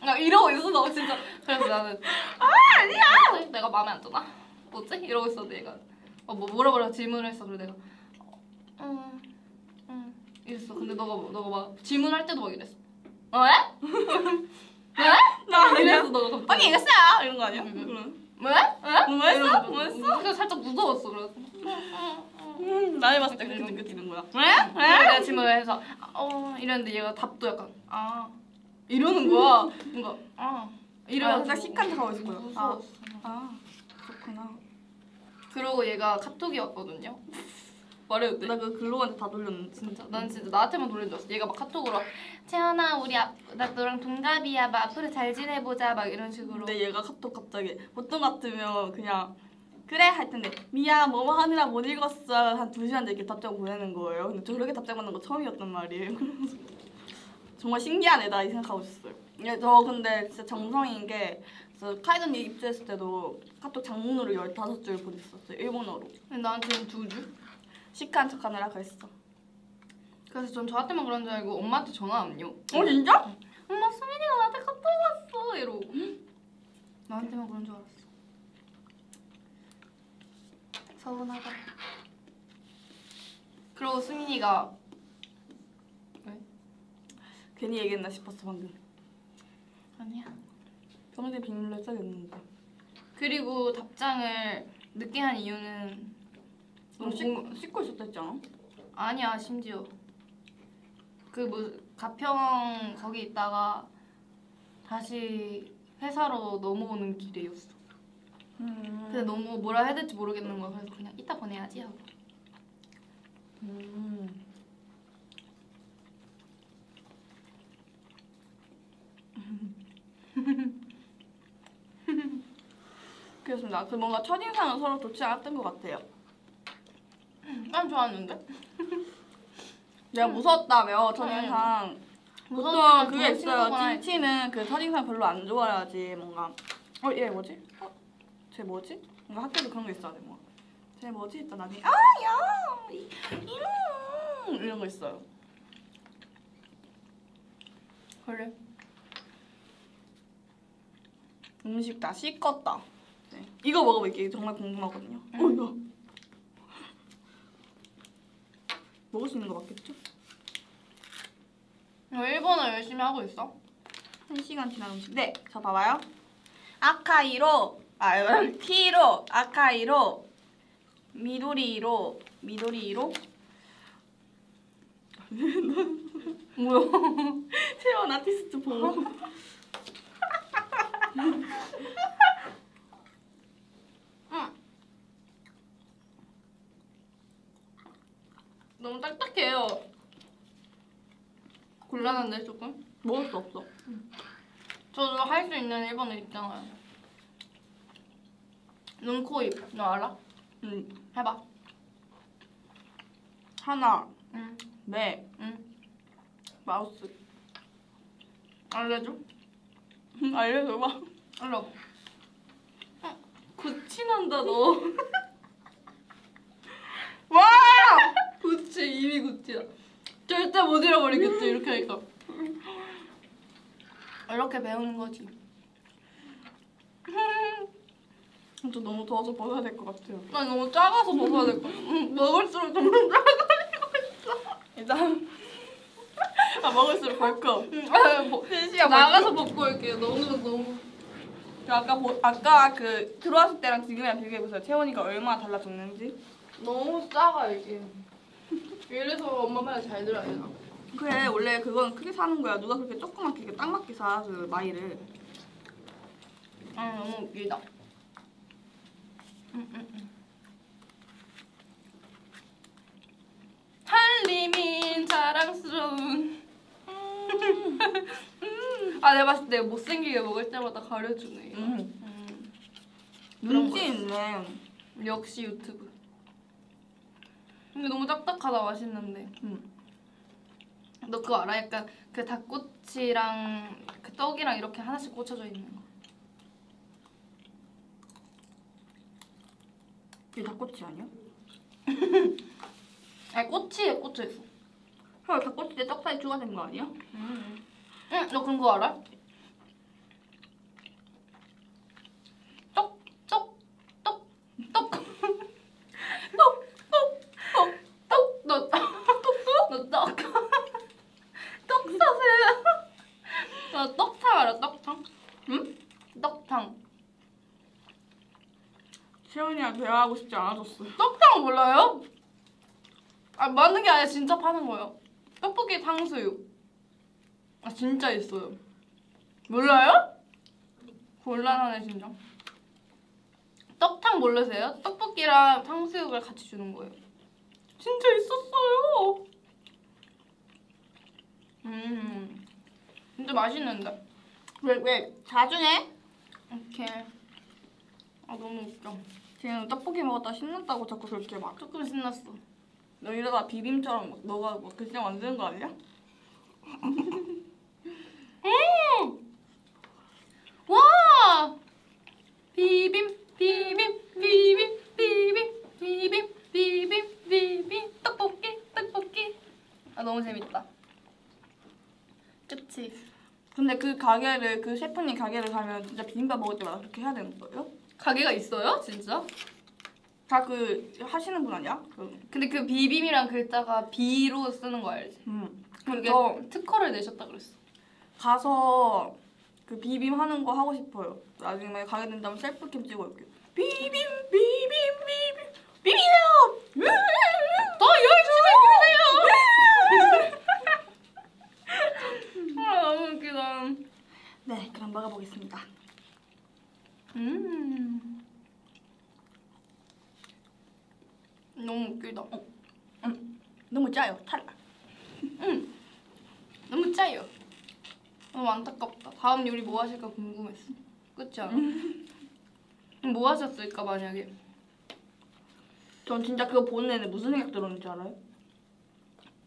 나 이러고 있어 너 진짜. 그래서 나는 아 아니야. 내가 마음에 안 드나? 뭐지? 이러고 있었는데 얘가 어, 뭐 물어보려고 질문을 했어. 그래서 내가 어, 응 이랬어. 근데 너가 뭐- 너가 막 질문할 때도 막 이랬어. 어? 왜? 왜? 나 이랬어 너가 갑자기. 아니 이겼어요 이런 거 아니야? 응, 응. 응. 왜? 왜? 뭐 했어? 이러고 뭐 했어? 그래서 살짝 무서웠어. 그래서 음, 나이 봤을 때 그렇게 느껴지는 거야. 왜? 내가 내가 질문을 해서 어 이랬는데 얘가 답도 약간 아 이러는 거야. 뭔가 아 아, 딱 시간 하고 있을 거야. 무서웠어. 아 그렇구나. 그러고 얘가 카톡이 왔거든요. 말해도 돼? 나그 글로한테 다 돌렸는데. 진짜 난 진짜 나한테만 돌린 줄 알았어. 얘가 막 카톡으로 채연아 우리 앞, 나 너랑 동갑이야. 막 앞으로 잘 지내보자. 막 이런 식으로. 근데 얘가 카톡 갑자기 보통 같으면 그냥 그래 할 텐데 미야 뭐뭐 하느라 못 읽었어 한 두 시간 뒤에 답장 보내는 거예요. 근데 저렇게 답장 받는 거 처음이었단 말이에요. 정말 신기한 애다 이 생각하고 있었어요. 예, 저 근데 진짜 정성인 게 카이든이 입주했을 때도 카톡 장문으로 15줄 보냈었어요. 일본어로. 근데 나한테는 두 줄. 시크한 척 하느라 그랬어. 그래서 전 저한테만 그런 줄 알고 엄마한테 전화 안요. 어 진짜? 엄마 수민이가 나한테 카톡 왔어 이러고 나한테만 그런 줄 알았어 서운하다 그리고 수민이가 괜히 얘기했나 싶었어 방금. 아니야 평소에 비밀로 했어야겠는데. 그리고 답장을 늦게 한 이유는 너무 너무 씻, 공- 씻고 있었다 했잖아. 아니야 심지어 그뭐 가평 거기 있다가 다시 회사로 넘어오는 길이었어 음. 근데 너무 뭐라 해야 될지 모르겠는 거야 그래서 그냥 이따 보내야지 하고 음. 그렇습니다. 그 뭔가 첫인상은 서로 좋지 않았던 것 같아요. 난 좋았는데 내가 무서웠다며 첫인상. 보통 무서웠지만 그게 있어요. 찐치는 그 첫인상 별로 안 좋아야지 뭔가 어 얘 뭐지? 어? 쟤 뭐지? 뭔가 학교도 그런 거 있어야 돼 뭐. 쟤 뭐지? 일단 나중에 아야 이, 이, 이런 거 있어요. 그래 음식 다 씻었다. 네. 이거 먹어볼게. 정말 궁금하거든요. 응. 어. 먹을 수 있는 거 맞겠죠? 너 일본어 열심히 하고 있어? 한 시간 지난 음식. 네, 저 봐봐요. 아카이로, 아, 티로, 아카이로, 미도리로, 미도리로. 뭐야? 채원 아티스트 보고. 너무 딱딱해요. 곤란한데 조금? 먹을 수 없어. 저도 할 수 있는 일본어 있잖아요. 눈, 코, 입. 너 알아? 음, 해봐. 하나, 응. 매, 응. 마우스. 알려줘. 알려줘봐. 알려. 어, 구치 난다 너. 와! 구치 이미 구치야. 절대 못 잃어버리겠지 이렇게 하니까. 이렇게 배우는 거지. 저 너무 더워서 벗어야 될 것 같아요. 난 너무 작아서 벗어야 될 것. 응, 먹을수록 점점 작아. 일단 아 먹을수록 벌컥. 아, 뭐, 셋이야 나가서 벗고 올게요. 너무 너무. 그 아까 보, 아까 그 들어왔을 때랑 지금이랑 비교해 보세요. 채원이가 얼마나 달라졌는지. 너무 작아 이게. 이래서 엄마 말 잘 들어야 되나? 그래 원래 그건 크게 사는 거야. 누가 그렇게 조그맣게 이렇게 딱 맞게 사 그 마이를. 아 너무 웃기다. 응, 응, 응. 한리민 자랑스러운. 아 내가 봤을 때 못생기게 먹을 때마다 가려주네. 이거. 음. 음. 그런 눈치 있네. 역시 유튜브. 근데 너무 딱딱하다 맛있는데. 음. 너 그거 알아? 약간 그 닭꼬치랑 그 떡이랑 이렇게 하나씩 꽂혀져 있는 거. 이게 닭꼬치 아니야? 아니 꼬치에 꽂혀 있어. 헐 닭꼬치 때 떡살이 추가된 거 아니야? 음. 응, 너 그런 거 알아? 채원이랑 대화하고 싶지 않아졌어. 떡탕 몰라요? 아 맞는 게 아니라 진짜 파는 거예요. 떡볶이 탕수육. 아 진짜 있어요. 몰라요? 곤란하네 진짜. 떡탕 모르세요? 떡볶이랑 탕수육을 같이 주는 거예요. 진짜 있었어요. 음, 진짜 맛있는데. 왜 왜 자주 해? 이렇게. 아 너무 웃겨. 지금 떡볶이 먹었다 신났다고 자꾸 그렇게 막. 조금 신났어. 너 이러다 비빔처럼 막 너가 막 글씨 만드는 거 아니야? 와! 비빔 비빔 비빔 비빔 비빔 비빔 비빔 떡볶이 떡볶이 아 너무 재밌다 그치 근데 그 가게를 그 셰프님 가게를 가면 진짜 비빔밥 먹을 때마다 그렇게 해야 되는 거예요? 가게가 있어요 진짜? 다 그 하시는 분 아니야? 그. 근데 그 비빔이란 글자가 비로 쓰는 거 알지? 음. 그게 특허를 내셨다 그랬어 가서 그 비빔 하는 거 하고 싶어요. 나중에 만약 가게 된다면 셀프캠 찍어 올게요. 비빔 비빔 비빔 비빔이요. 더 열심히 해주세요 아 너무 웃기다 네, 그럼 먹어보겠습니다. 음 너무 웃기다 어, 너무 짜요. 탈락. 너무 짜요. 너무 안타깝다. 다음 요리 뭐 하실까 궁금했어. 그렇지 않아? 뭐 하셨을까 만약에? 전 진짜 그거 보는 애는 무슨 생각 들었는지 알아요?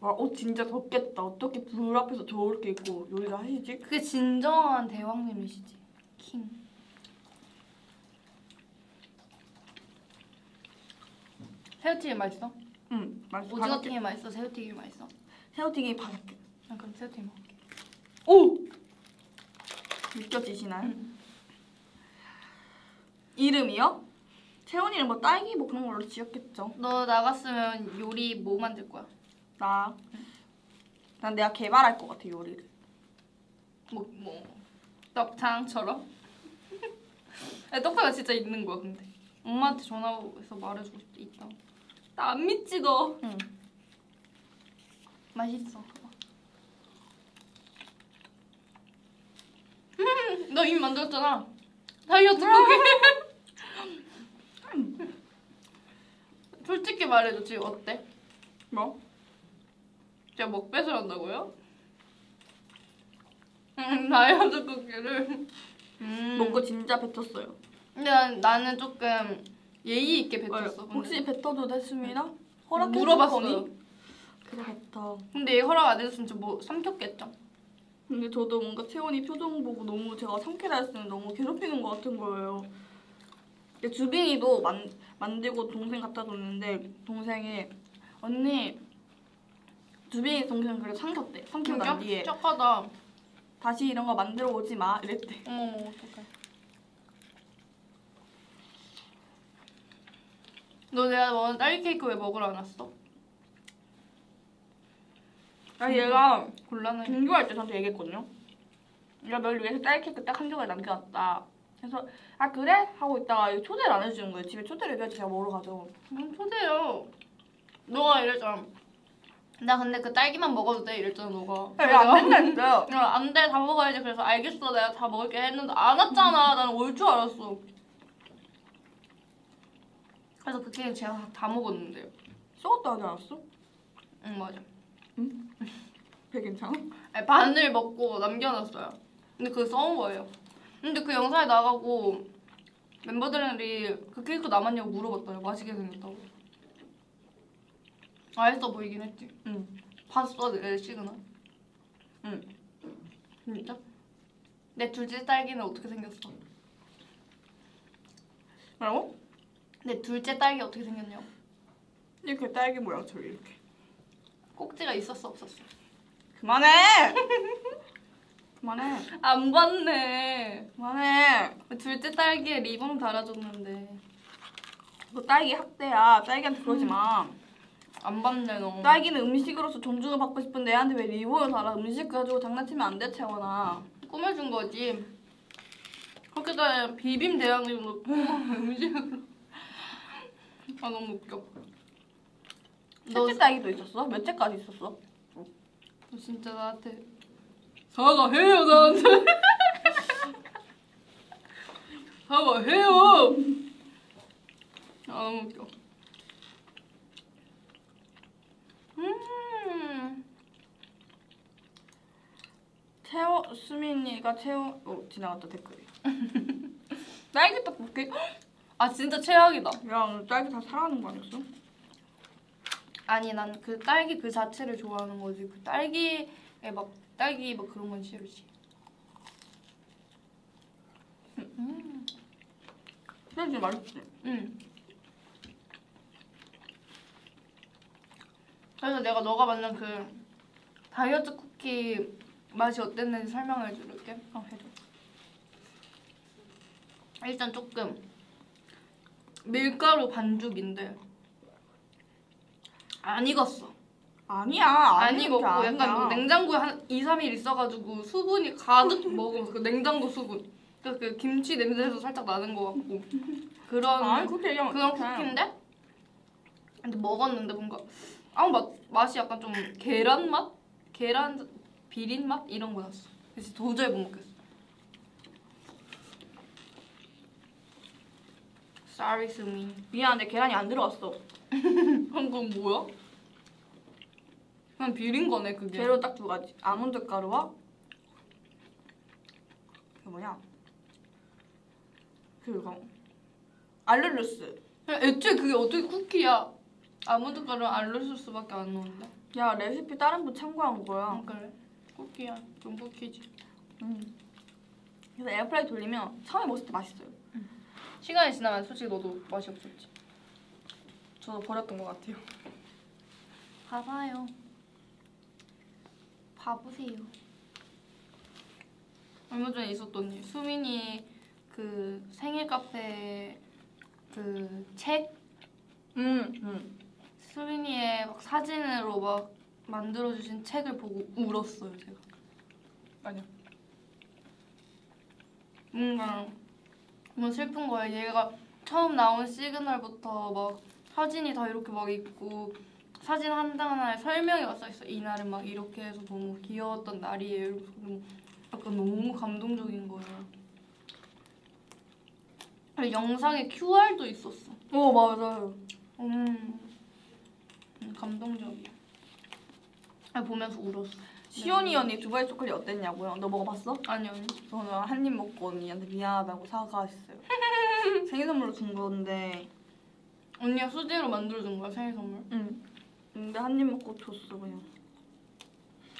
와, 어 진짜 덥겠다. 어떻게 불 앞에서 저렇게 있고 요리를 하시지? 그게 진정한 대왕님이시지. 킹. 새우튀김 맛있어? 응, 맛있어. 오징어 가볍게. 튀김 맛있어? 새우튀김 맛있어? 새우튀김이 가볍게. 아 그럼 새우튀김 먹을게. 오! 느껴지시나요? 응. 이름이요? 채원이는 뭐 딸기 뭐 그런 걸로 지었겠죠. 너 나갔으면 요리 뭐 만들 거야? 나. 난 내가 개발할 것 같아 요리를. 뭐 뭐? 떡탕처럼? 떡탕가 진짜 있는 거야 근데. 엄마한테 전화해서 말해주고 싶다. 나 안 믿지 너. 응. 맛있어. 음, 너 이미 만들었잖아. 다이어트 고기. 솔직히 말해줘 지금 어때? 뭐? 제가 먹배설 한다고요? 음, 다이어트 쿠키를 음. 먹고 진짜 뱉었어요. 근데 난, 나는 조금 예의 있게 뱉었어. 근데. 어, 혹시 뱉어도 됐습니다? 허락해 물어봤어요. 뱉어. 근데 얘 허락 안 해줬으면 저뭐 삼켰겠죠? 근데 저도 뭔가 채원이 표정 보고 너무 제가 상쾌라 했으면 너무 괴롭히는 것 같은 거예요. 근데 주빈이도 만, 만들고 동생 갖다 줬는데 동생이 언니 주빈이 동생 그래 삼켰대. 삼키고 난 뒤에 착하다. 다시 이런 거 만들어 오지 마 이랬대. 어머 어떡해. 너 내가 먹은 딸기 케이크 왜 먹으러 안 왔어? 아 얘가 곤란해. 등교할 때 저한테 얘기했거든요. 내가 널 위해서 딸기 케이크 딱 한 조각 남겨놨다. 그래서 아 그래? 하고 있다가 초대를 안 해주는 거예요. 집에 초대를 해줘야지 제가 먹으러 가죠. 뭔 초대요? 너가 이랬잖아. 나 근데 그 딸기만 먹어도 돼 이랬잖아 너가. 네, 안 된다 했어요. 안돼 다 먹어야지 그래서 알겠어 내가 다 먹을게 했는데 안 왔잖아 나는 올 줄 알았어 그래서 그 케이크 제가 다 먹었는데요 썩었다 하지 않았어? 응 맞아 배 괜찮아? 아니, 반을 먹고 남겨놨어요 근데 그거 써온 거예요 근데 그 영상에 나가고 멤버들이 그 케이크 남았냐고 물어봤더니 맛있게 생겼다고 맛있어 보이긴 했지 응. 봤어 내 시그널 응. 진짜? 내 둘째 딸기는 어떻게 생겼어? 뭐라고? 내 둘째 딸기 어떻게 생겼냐고 이렇게 딸기 모양처럼 이렇게. 꼭지가 있었어 없었어? 그만해. 그만해. 안 봤네. 그만해. 둘째 딸기에 리본 달아줬는데 너 딸기 학대야. 딸기한테 그러지 마. 안 봤네 너. 딸기는 음식으로서 존중을 받고 싶은데 애한테 왜 리본을 달아? 음식 가지고 장난치면 안 돼, 채원아. 꾸며준 거지. 그렇게 다 비빔 대왕이 놓고 음식으로. 아 너무 웃겨. 너, 셋째 딸기도 있었어? 몇 째까지 있었어? 너 진짜 나한테 사과해요 나한테. 사과해요. 아 너무 웃겨. 음. 채워 수민이가 채워 어 지나갔다 댓글이. 딸기 떡볶이? 아 진짜 최악이다. 야, 너 딸기 다 사랑하는 거 아니었어? 아니 난 그 딸기 그 자체를 좋아하는 거지 그 딸기에 막 딸기 막 그런 건 싫지. 음, 딸기 맛있지. 음. 그래서 내가 너가 만든 그 다이어트 쿠키 맛이 어땠는지 설명해 줄게. 어 해줘. 일단 조금 밀가루 반죽인데 안 익었어. 아니야. 안 아니, 익었고 약간 뭐 아니야. 냉장고에 한 2, 3일 있어가지고 수분이 가득 먹으면서 그 냉장고 수분 그그 김치 냄새도 살짝 나는 것 같고 그런 아니 그렇게 얘기하면 그런 어떡해. 쿠키인데 근데 먹었는데 뭔가 아무 맛 맛이 약간 좀 계란 맛 계란 비린 맛 이런 거 났어 그래서 도저히 못 먹겠어 Sorry 수미 미안한데 계란이 안 들어갔어. 방금 뭐야? 그냥 비린 거네 그게 재료 딱 두 가지. 아몬드 가루와 그 뭐냐? 그거 알룰루스. 애초에 그게 어떻게 쿠키야? 아몬드 가루 알룰소스밖에 안 넣는데. 야 레시피 다른 분 참고한 거야. 아 그래? 쿠키야. 좀 쿠키지. 음. 그래서 에어프라이 돌리면 처음에 먹을 때 맛있어요. 시간이 지나면 솔직히 너도 맛이 없었지. 저도 버렸던 것 같아요. 봐봐요. 봐보세요. 얼마 전에 있었던 일. 수민이 그 생일 카페 그 책 음, 음. 수민이의 막 사진으로 막 만들어주신 책을 보고 울었어요 제가. 아니요. 뭔가 너무 슬픈 거야. 얘가 처음 나온 시그널부터 막 사진이 다 이렇게 막 있고 사진 한 장 하나에 설명이 써 있어. 이날은 막 이렇게 해서 너무 귀여웠던 날이에요. 이러면서 너무 약간 너무 감동적인. 그리고 영상에 QR도 있었어. 오 맞아요. 음, 음, 감동적이야. 아, 보면서 울었어. 시온이 언니 두바이 초콜릿 어땠냐고요? 너 먹어봤어? 아니 아니. 저는 한 입 먹고 언니한테 미안하다고 사과했어요. 생일 선물로 준 건데, 언니가 수제로 만들어준 거야 생일 선물. 응. 근데 한 입 먹고 줬어 그냥.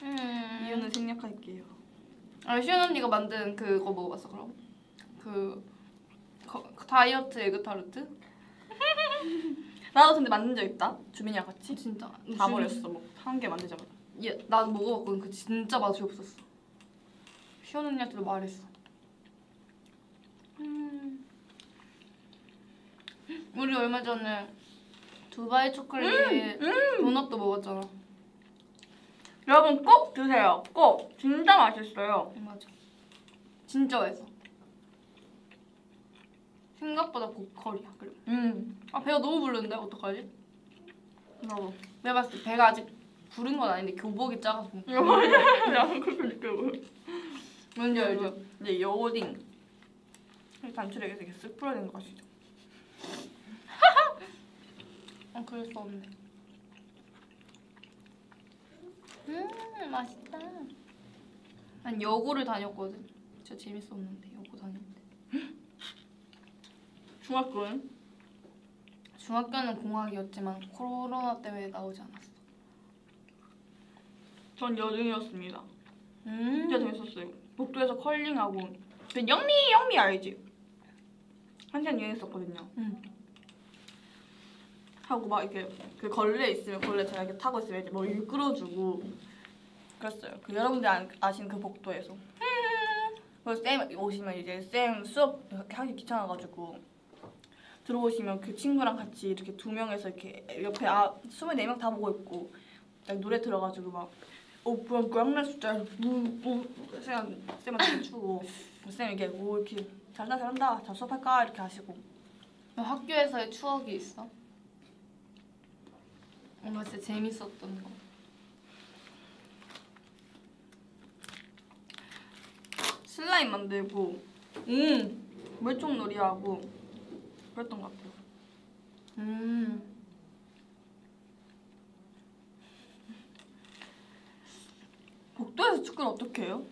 음. 이유는 생략할게요. 아 시연 언니가 만든 그거 먹어봤어 그럼? 그, 거- 그 다이어트 에그 타르트? 나도 근데 만든 적 있다. 주민이랑 같이. 진짜 다 버렸어. 뭐 한 개 만들자마자. 얘 나도 먹어봤거든. 그 진짜 맛이 없었어. 시연 언니한테도 말했어. 음. 우리 얼마 전에 두바이 초콜릿 도넛도 먹었잖아. 여러분 꼭 드세요. 꼭. 진짜 맛있어요. 맞아. 진짜 맛있어. 생각보다 고퀄이야. 그리고 음. 아 배가 너무 부르는데 어떡하지? 나도. 내가 봤을 때 배가 아직 부른 건 아닌데 교복이 작아서 못 그렇게 느껴요. 뭔지 알죠? 이제 여오딩. 단추력에서 이렇게 쓱 풀어내는 거 아시죠? 아 그럴 수 없네. 음 맛있다. 난 여고를 다녔거든. 진짜 재밌었는데 여고 다닐 때. 중학교는? 중학교는 공학이었지만 코로나 때문에 나오지 않았어. 전 여중이었습니다. 음. 진짜 재밌었어요. 복도에서 컬링하고. 근데 영미 영미 알지? 한참 유행했었거든요. 응. 하고 막 이렇게 그 걸레 있으면 걸레 제가 이렇게 타고 있으면 이제 뭐 이끌어주고 그랬어요. 그 여러분들 아, 아시는 그 복도에서. 그래서 쌤 오시면 이제 쌤 수업 하기 귀찮아가지고 들어오시면 그 친구랑 같이 이렇게 두 명에서 이렇게 옆에 아 스물네 명다 보고 있고 딱 노래 들어가지고 막 스타일, 뭐, 뭐, 쌤, 쌤한테 추고, 쌤 이게 뭐 이렇게 잘한다, 잘한다, 자 수업할까 이렇게 하시고. 학교에서의 추억이 있어? 뭔가 진짜 재밌었던 거. 슬라임 만들고, 음, 물총놀이 하고 그랬던 것 같아요. 음. 복도에서 축구를 어떻게 해요?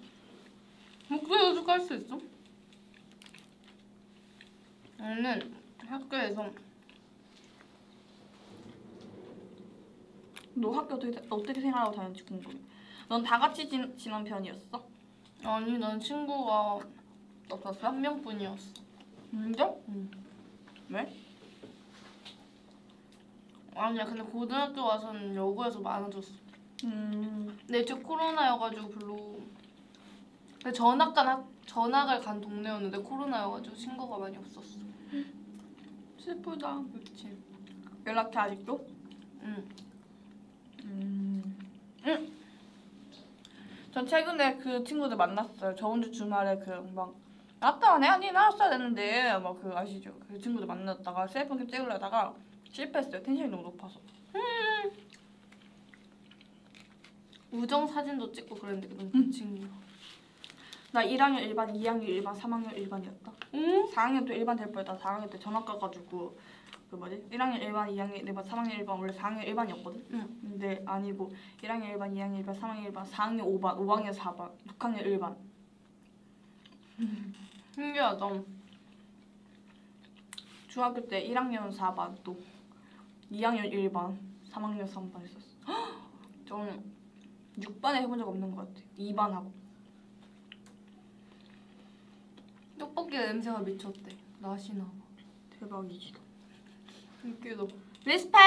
목소리도 축구할 수 있어? 나는 학교에서 너 학교 어떻게, 어떻게 생활하고 다녔는지 궁금해. 넌 다 같이 지, 지낸 편이었어? 아니 난 친구가 없었어? 한 명뿐이었어. 진짜? 응. 왜? 아니야 근데 고등학교 와서는 여고에서 많아졌어. 음, 근데 코로나여가지고 별로 근데 전학 간 학, 전학을 간 동네였는데 코로나여가지고 친구가 많이 없었어. 슬프다. 그렇지. 연락해 아직도? 응. 음. 응. 전 최근에 그 친구들 만났어요. 저번 주 주말에 그막 아따 내 아니 나왔어야 되는데 막 그 아시죠? 그 친구들 만났다가 셀프캠 찍으려다가 실패했어요. 텐션이 너무 높아서. 우정 사진도 찍고 그랬는데 그런 그 친구. 나 1학년 일반, 2학년 일반, 3학년 일반이었다. 응? 4학년 4학년 때 일반 될 뻔했다. 4학년 때 전학 가가지고 그 뭐지? 1학년 일반, 2학년 일반, 3학년 일반 원래 4학년 일반이었거든. 응. 근데 아니고 1학년 일반, 2학년 일반, 3학년 일반, 4학년 5반, 5학년 4반, 6학년 일반. 신기하다. 중학교 때 1학년 4반 또 2학년 1반, 3학년 3반 있었어. 저는 6반에 해본 적 없는 것 같아. 2반하고. 떡볶이 냄새가 미쳤대. 맛이 나. 대박이지. 웃기다. Respect!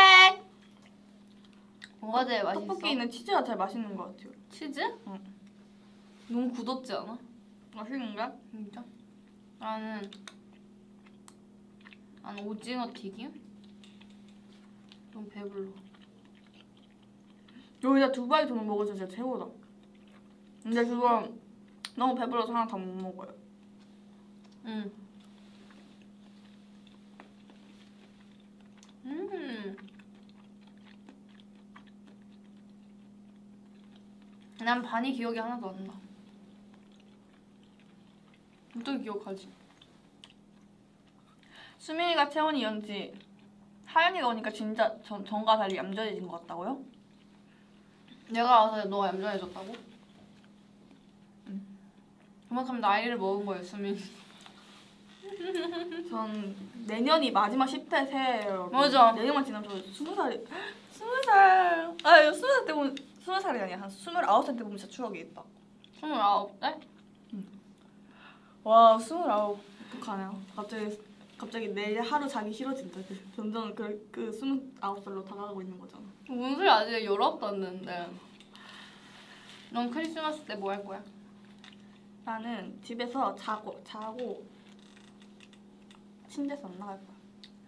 뭐가 제일 맛있어? 떡볶이는 치즈가 제일 맛있는 것 같아요. 치즈? 응. 너무 굳었지 않아? 맛있는가? 진짜? 나는 나는 오징어 튀김? 너무 배불러. 여기다 두바이 돈을 먹어서 진짜 최고다. 근데 그거 너무 배불러서 하나 다못 먹어요. 응. 음. 난 반이 기억이 하나도 안 나. 어떻게 기억하지? 수민이가 채원이 연지 하연이가 오니까 진짜 전, 전과 달리 얌전해진 것 같다고요? 내가 와서 너가 얌전해졌다고? 응. 그만큼 나이를 먹은 수민이. 전 내년이 마지막 10대 새해예요. 맞아. 내년만 지나면 저 20살이 20살. 아, 이거 20살 때 보면 20살이 아니야. 한 29살 때 보면 진짜 추억이 있다. 스물아홉 살? 와, 29. 어떡하냐. 갑자기 갑자기 내일 하루 자기 싫어진다. 그 점점 그, 그 29살로 다가가고 있는 거잖아. 뭔 소리 아직 열아홉도 안 됐는데. 넌 크리스마스 때 뭐 할 거야? 나는 집에서 자고 자고 침대에서 안 나갈 거야.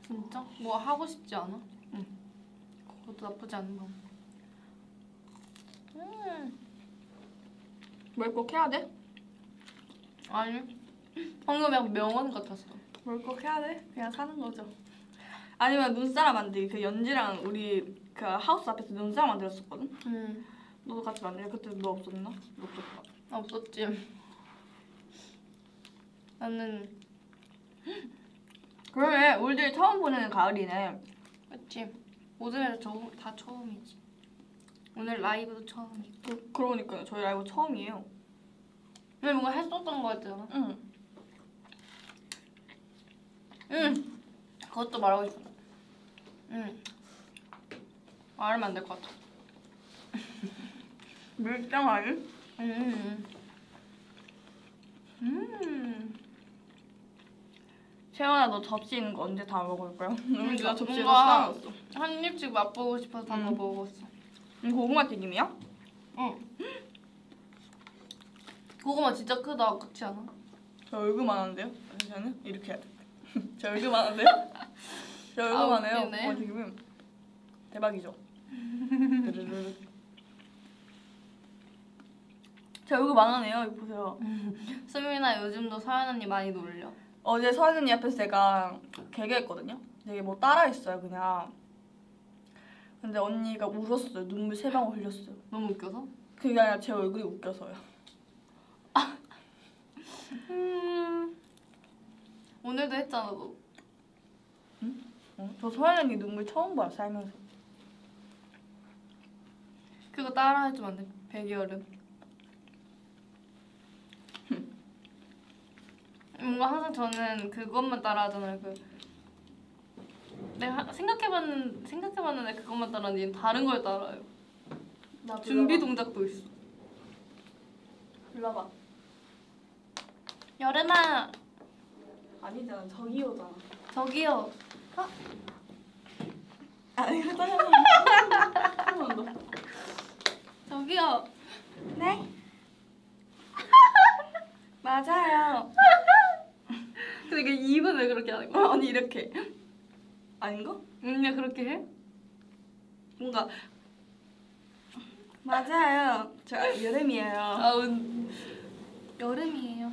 진짜? 뭐 하고 싶지 않아? 응. 그것도 나쁘지 않은 거. 음. 뭘꼭 해야 돼? 아니. 방금 그냥 명언 같았어. 뭘꼭 해야 돼? 그냥 사는 거죠. 아니면 눈사람 만들기. 그 연지랑 우리 그 하우스 앞에서 눈사람 만들었었거든. 음. 너도 같이 만들래? 그때 너 없었나? 너 없었다. 없었지. 나는 그러네. 우리들이 처음 보내는 가을이네. 그치. 모든 애들 저, 다 처음이지. 오늘 라이브도 처음이고. 그, 그러니까요. 저희 라이브 처음이에요. 근데 뭔가 했었던 거 같잖아. 응. 응. 그것도 말하고 싶어. 응. 말하면 안 될 것 같아. 밀당하니? 음. 음. 채원아 너 접시 있는 거 언제 다 먹을 거야? 누나 접시에 다 뭔가 쌓아놨어. 한 입씩 맛보고 싶어서 다 음. 먹었어. 이거 고구마 튀김이야? 응. 고구마 진짜 크다, 그렇지 않아? 저 얼굴만한데요? 저는 이렇게 해야 돼. 저 얼굴만한데요? 저 얼굴만해요. 아. 고구마 튀김은 대박이죠. 제 얼굴 만하네요. 이거 보세요. 수민아 요즘도 서연 언니 많이 놀려. 어제 서현 언니 앞에서 제가 개그했거든요. 되게 뭐 따라했어요 그냥. 근데 언니가 울었어요. 눈물 세 방울 흘렸어요. 너무 웃겨서? 그게 아니라 제 얼굴이 웃겨서요. 음. 오늘도 했잖아 너. 어? 저 서현 언니 눈물 처음 봐요 살면서. 그거 따라 해주면 안 돼? 백여름. 뭔가 항상 저는 그것만 따라 하잖아요. 그 내가 생각해봤는 생각해봤는데 그것만 따라 하는데 얘는 다른 걸 따라해요. 나 준비 동작도 있어. 불러봐. 여름아 아니잖아 저기요잖아. 저기요. 아 이거 한번 더. 저기요. 네? 맞아요. 근데 이게 입은 왜 그렇게 하는 거야? 어, 언니 이렇게 아닌가? 언니가 그렇게 해? 뭔가 맞아요. 저 여름이에요. 아, 은... 여름이에요.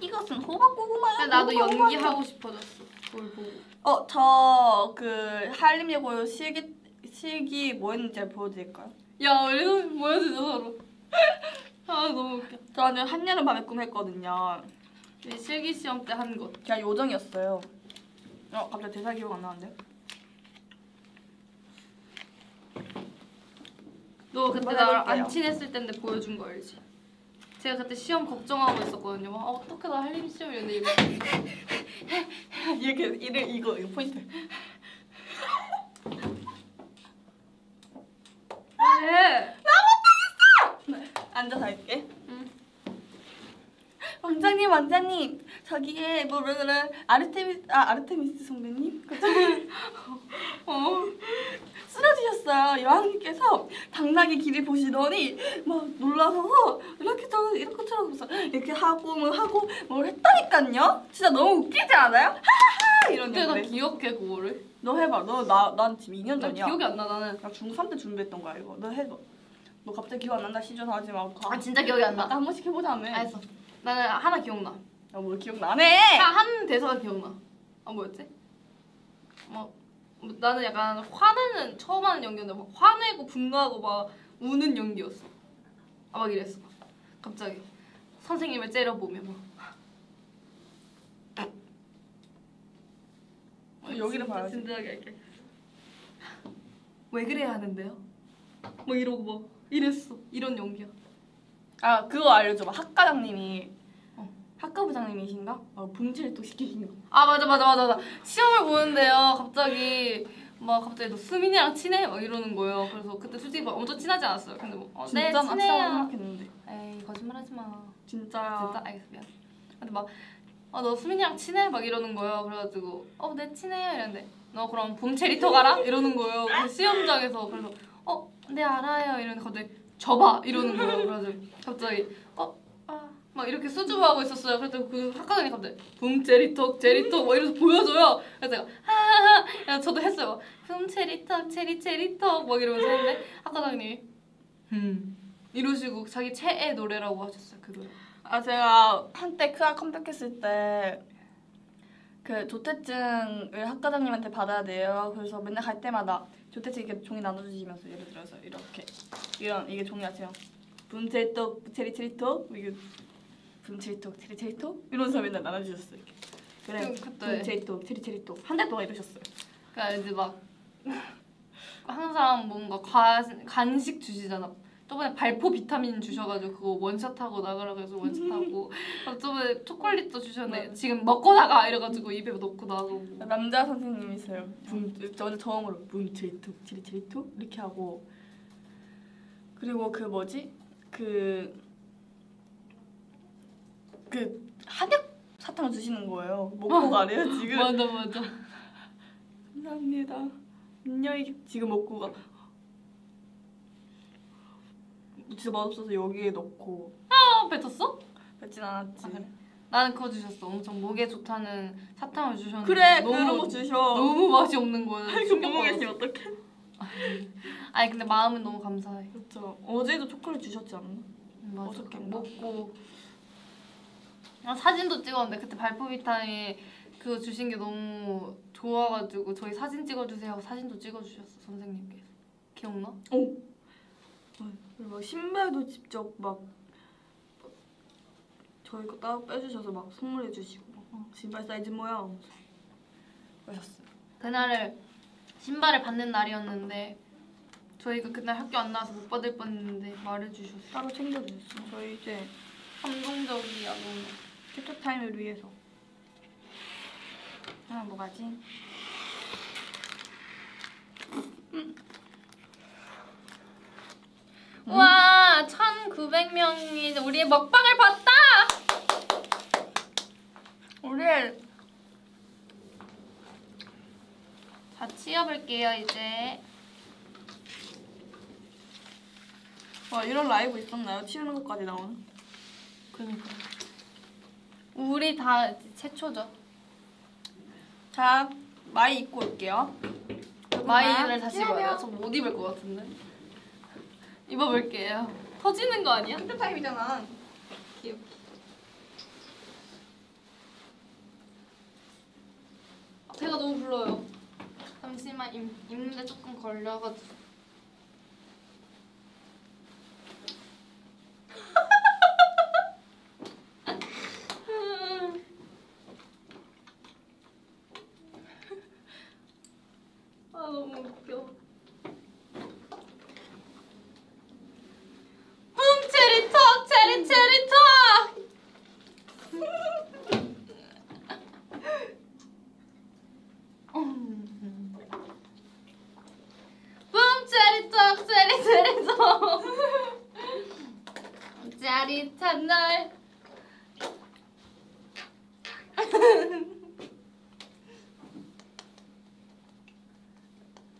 이것은 호박 고구마야. 근데 나도 호박 고구마. 연기하고 싶어졌어. 그걸 보고. 어, 저 그 한림예고 실기 실기 뭐 했는지 보여드릴까요? 야, 이거 보여주자 서로. 아, 너무 웃겨. 저는 한여름 밤의 꿈 했거든요. 네, 실기 시험 때 한 것. 제가 요정이었어요. 어, 갑자기 대사 기억 안 나는데? 너 그때 나랑. 안 친했을 때인데 보여준 거 알지? 제가 그때 시험 걱정하고 있었거든요. 막, 아, 어떻게 나 한림 시험 이랬는데 이거 이렇게 이래 이거 이거 포인트. 왜? 앉아서 할게. 응. 왕자님, 왕자님, 저기에 뭐를 아르테미스 아 아르테미스 선배님 어. 쓰러지셨어요. 여왕님께서 당나귀 길을 보시더니 막 놀라서 이렇게 저 이렇게 쳐다보면서 이렇게 하고 뭐 하고 뭘 했다니까요. 진짜 너무 웃기지 않아요? 하하하 이런 근데 나. 기억해 그거를. 너 해봐. 너 나 난 지금 2년 나 전이야. 기억이 안 나 나는. 나 중3 때 준비했던 거야 이거. 너 해봐. 너 갑자기 기억 안 난다 시전 하지 마. 아 진짜 기억이 안 나. 한 번씩 해보자며. 알았어. 나는 하나 기억나. 야뭐 기억나네. 한, 한 대사가 기억나. 아 뭐였지? 뭐, 뭐 나는 약간 화내는 처음 하는 연기였는데 막 화내고 분노하고 막 우는 연기였어. 아 막 이랬어. 갑자기 선생님을 째려보며 막. 어, 여기를 봐야지. 진지하게 할게. 왜 그래야 하는데요? 뭐 이러고 막 이랬어. 이런 연기야. 아 그거 알려줘봐. 학과장님이. 어. 학과부장님이신가? 어, 분칠을 또 시키신 거. 아 맞아 맞아 맞아 맞아. 시험을 보는데요. 갑자기 막 갑자기 너 수민이랑 친해? 막 이러는 거예요. 그래서 그때 솔직히 막 엄청 친하지 않았어요. 근데 뭐 어, 네 진짜 친해요. 친하다고 생각했는데. 에이 거짓말하지 마. 진짜야. 진짜? 알겠어 미안. 근데 막어너 수민이랑 친해? 막 이러는 거예요. 그래가지고 어 네 친해요. 이랬는데 너 그럼 봄 체리터 가라? 이러는 거예요. 그 시험장에서. 그래서 어 네 알아요. 이러는데 갑자기 접아 이러는 거예요 그래가지고 갑자기 어 아 막 이렇게 수줍어하고 있었어요. 그랬더니 그 학과장이 갑자기 봄체리톡 체리톡 막 이러면서 보여줘요. 그래서 제가 하하하. 그래서 저도 했어요. 봄체리톡 체리 체리톡 막 이러면서 했는데 학과장님이 음 이러시고 자기 최애 노래라고 하셨어요 그 노래. 아 제가 한때 크아 컴백했을 때 그 조퇴증을 학과장님한테 받아야 돼요. 그래서 맨날 갈 때마다 조퇴증 이렇게 종이 나눠주시면서 예를 들어서 이렇게 이런 이게 종이 아세요? 분체리톡 체리체리톡 이게 분체리톡 체리체리톡 이러면서 맨날 나눠주셨어요. 이렇게. 그래. 분체리톡 체리체리톡 한 달 동안 이러셨어요. 그러니까 이제 막 항상 뭔가 과, 간식 주시잖아. 저번에 발포 비타민 주셔가지고 그거 원샷하고 나가라 그래서 원샷하고 저번에 초콜릿도 주셨는데. 지금 먹고 나가 이래가지고 입에 넣고 나가고 남자 선생님이세요. 분, 저 어제 처음으로 분체리톡 체리체리톡 이렇게 하고 그리고 그 뭐지 그 그 한약 사탕 사탕 주시는 거예요. 먹고 가래요 지금. 맞아 맞아. 감사합니다. 안녕히 지금 먹고 가. 진짜 맛없어서 여기에 넣고 아 뱉었어? 뱉진 않았지. 아, 그래. 나는 그거 주셨어. 엄청 목에 좋다는 사탕을 주셨는데 그래 너무 그런 거 주셔. 너무 맛이 없는 거야. 보고 충격받았어. 계시면 어떡해? 아니 근데 마음은 너무 감사해. 그렇죠. 어제도 초콜릿 주셨지 않나? 음, 맞아. 어저께인가? 먹고 아, 사진도 찍었는데 그때 발포비 타임에 그거 주신 게 너무 좋아가지고 저희 사진 찍어주세요 하고 사진도 찍어주셨어 선생님께서 기억나? 오. 막 신발도 직접 막 저희 거 따로 빼주셔서 막 선물해 주시고 막, 어, 신발 사이즈 뭐야? 그러셨어요. 그날을 신발을 받는 날이었는데 저희가 그날 학교 안 나와서 못 받을 뻔했는데 말해주셨어 따로 챙겨주셨어. 저희 이제 감동적이야 너무 캡처 타임을 위해서 하나 뭐가지? 와 1900명이 우리의 먹방을 봤다 우리 자 치워볼게요 이제 와 이런 라이브 있었나요? 치우는 것까지 나오는? 그니까 우리 다 최초죠 자 마이 입고 올게요. 마이를 다시. 입어요? 저 못 입을 것 같은데 입어볼게요 터지는 거 아니야? 캡처 타임이잖아. 귀엽게 아, 배가 너무 불러요 잠시만 입, 입는데 조금 걸려가지고 아 너무 웃겨 붐 체리 톡 체리 체리 톡 붐 체리 톡 체리 체리 톡 짜릿한 날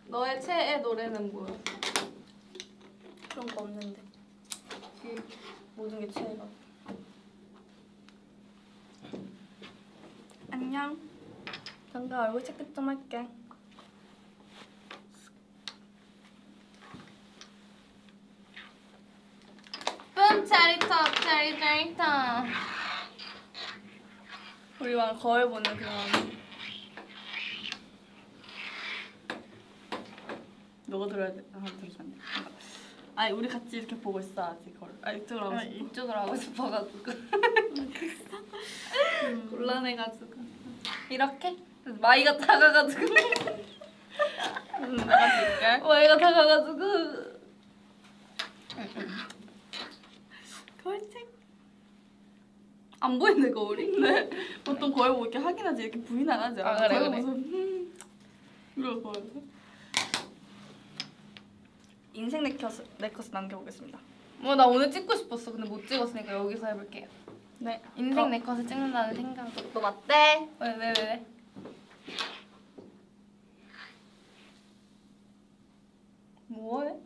너의 최애 노래는 뭐야? 그런 거 없는데. 모든 게 최애가. 안녕. 잠깐 얼굴 체크 좀 할게. 붐 체리 톡 체리 체리 톡 우리와 거울 보는 그런. 너가 들어야 돼. 아, 잠시만요. 아니 우리 같이 이렇게 보고 있어 아직 거울. 아 이쪽으로 하고 아, 싶어. 이쪽으로 하고 싶어가지고 곤란해가지고 이렇게 마이가 다가가지고 음. 마이가 다가가지고 거울 책. 안 보이네 거울이 네. 보통 거울 보고 이렇게 확인하지 이렇게 부인 안 하지. 아, 그래, 그래. 음, 이거 거울. 인생 네컷 네컷 남겨보겠습니다. 뭐 나 오늘 찍고 싶었어 근데 못 찍었으니까 여기서 해볼게요 네. 인생 어. 내 컷을 찍는다는 생각으로 너 맞대? 왜 왜 왜 왜? 뭐해?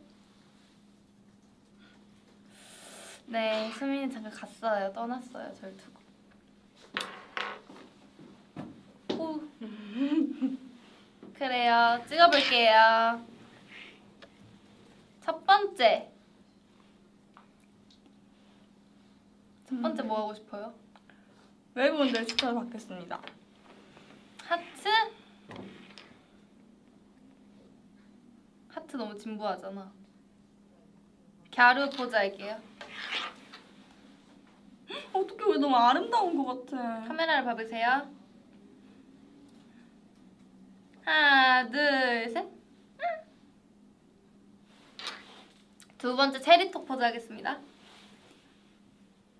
네, 수민이 잠깐 갔어요. 떠났어요. 절 두고. 후. 그래요. 찍어볼게요. 첫 번째. 첫 번째 뭐 하고 싶어요? 외국분들 추천을 받겠습니다. 하트? 하트 너무 진부하잖아. 갸루 포즈 할게요. 어떻게 왜 너무 아름다운 것 같아. 카메라를 봐보세요. 하나, 둘, 셋. 두 번째 체리톡 포즈 하겠습니다.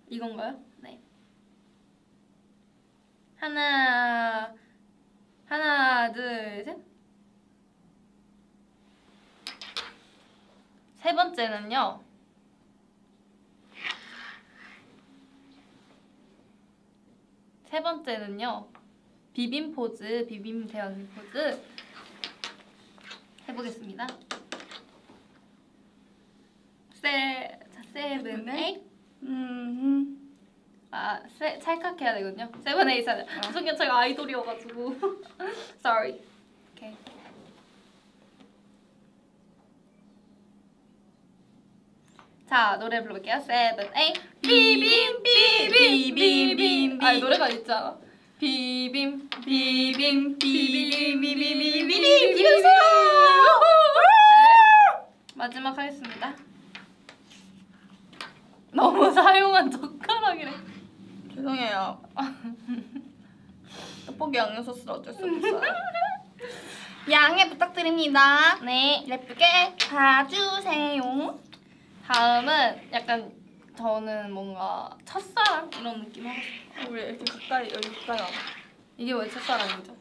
이건가요? 네. 하나, 하나, 둘, 셋. 세 번째는요. 세 번째는요. 비빔 포즈, 비빔 대왕 포즈 해보겠습니다. 세, 자, seven, 네. Eight. 음. 아, 세, 찰칵해야 되거든요. seven, 찰. 죄송해요, 제가 아이돌이어가지고. Sorry. 오케이. 자, 노래 불러볼게요. Seven, eight. 비빔, 비빔, 비빔. 아, 노래가 있잖아. 비빔, 비빔, 비빔, 비빔, 비빔, 비빔, 비빔. 마지막 하겠습니다. 너무 사용한 젓가락이래. 죄송해요. 떡볶이 양념 소스를 어쩔 수 없어요. 양해 부탁드립니다. 네. 예쁘게 봐주세요. 다음은 약간 저는 뭔가 첫사랑 이런 느낌 하고 싶어요. 우리 이렇게 가까이 여기 가까이 와봐. 이게 왜 첫사랑이죠?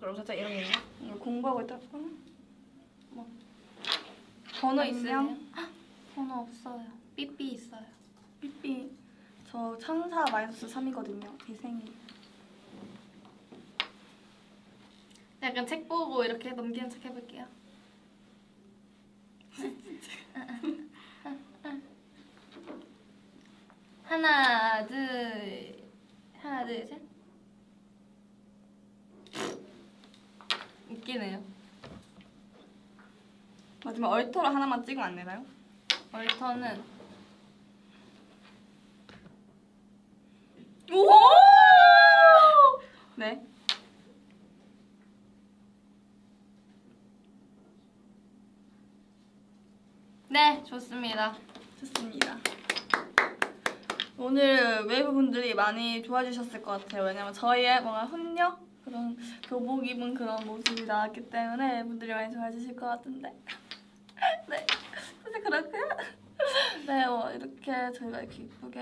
그럼 살짝 이런? 이거 공부하고 있다. 번호 안녕. 있으세요? 헉, 번호 없어요. 삐삐 있어요. 삐삐. 저 천사 마이너스 3이거든요. 제 생일. 약간 책 보고 이렇게 넘기는 척 해볼게요. 하나, 둘, 하나, 둘, 셋. 웃기네요. 마지막 얼터로 하나만 찍으면 안 되나요? 얼터는 오! 네. 네 좋습니다. 좋습니다. 오늘 외부 분들이 많이 좋아주셨을 것 같아요. 왜냐면 저희의 뭔가 훈녀 그런 교복 입은 그런 모습이 나왔기 때문에 분들이 많이 좋아해주실 것 같은데. 네, 그렇고요. 네, 뭐 이렇게 저희가 이렇게 이쁘게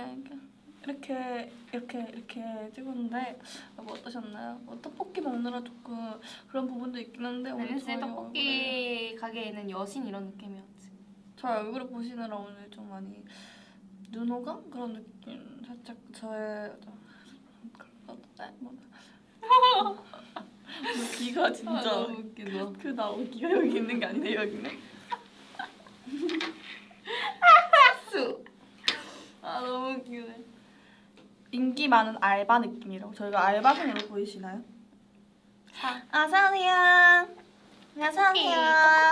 이렇게 이렇게 이렇게 찍었는데 뭐 어떠셨나요? 뭐 떡볶이 먹느라 조금 그런 부분도 있긴 한데 오늘 왠지 저희 떡볶이 가게에 있는 여신 이런 느낌이었지. 저희 얼굴을 보시느라 오늘 좀 많이 눈호감 그런 느낌 살짝 저의 어때 뭐 귀가 진짜 웃기다. 그 나오 귀가 여기 있는 게 아니네 여기네 수 아 너무 웃기네. 인기 많은 알바 느낌이라고 저희가 알바생으로 보이시나요?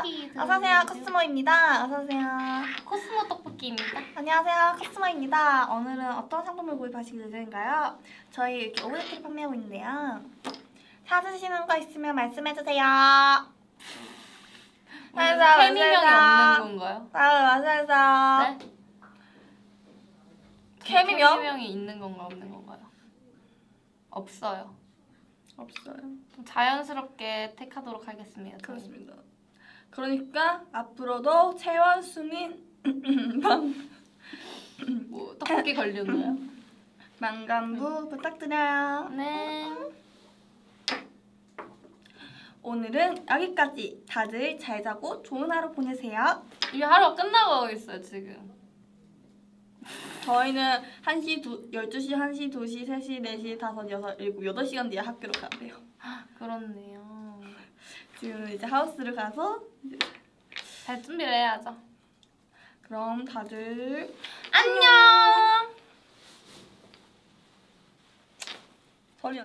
떡볶이 어서오세요 드세요. 코스모입니다 어서오세요 코스모 떡볶이입니다. 안녕하세요. 코스모입니다. 오늘은 어떤 상품을 구입하실 예정인가요? 저희 이렇게 오브젝트를 판매하고 있는데요. 사주시는 거 있으면 말씀해주세요. 맞아, 케미명이. 없는 건가요? 아, 맞아요. 네? 케미명? 케미명이 있는 건가 없는 건가요? 없어요. 없어요. 좀 자연스럽게 택하도록 하겠습니다. 그렇습니다. 그러니까 앞으로도 채원 수민 방 뭐 떡볶이 걸렸나요? 망간부 부탁드려요. 네. 오늘은 여기까지. 다들 잘 자고 좋은 하루 보내세요. 이 하루가 끝나고 있어요 지금. 저희는 1시, 두, 12시, 1시, 2시, 3시, 4시, 5, 6, 7, 8시간 뒤에 학교로 가대요. 아, 그렇네요. 지금 이제 하우스를 가서 잘 준비를 해야죠. 그럼 다들 안녕! 설이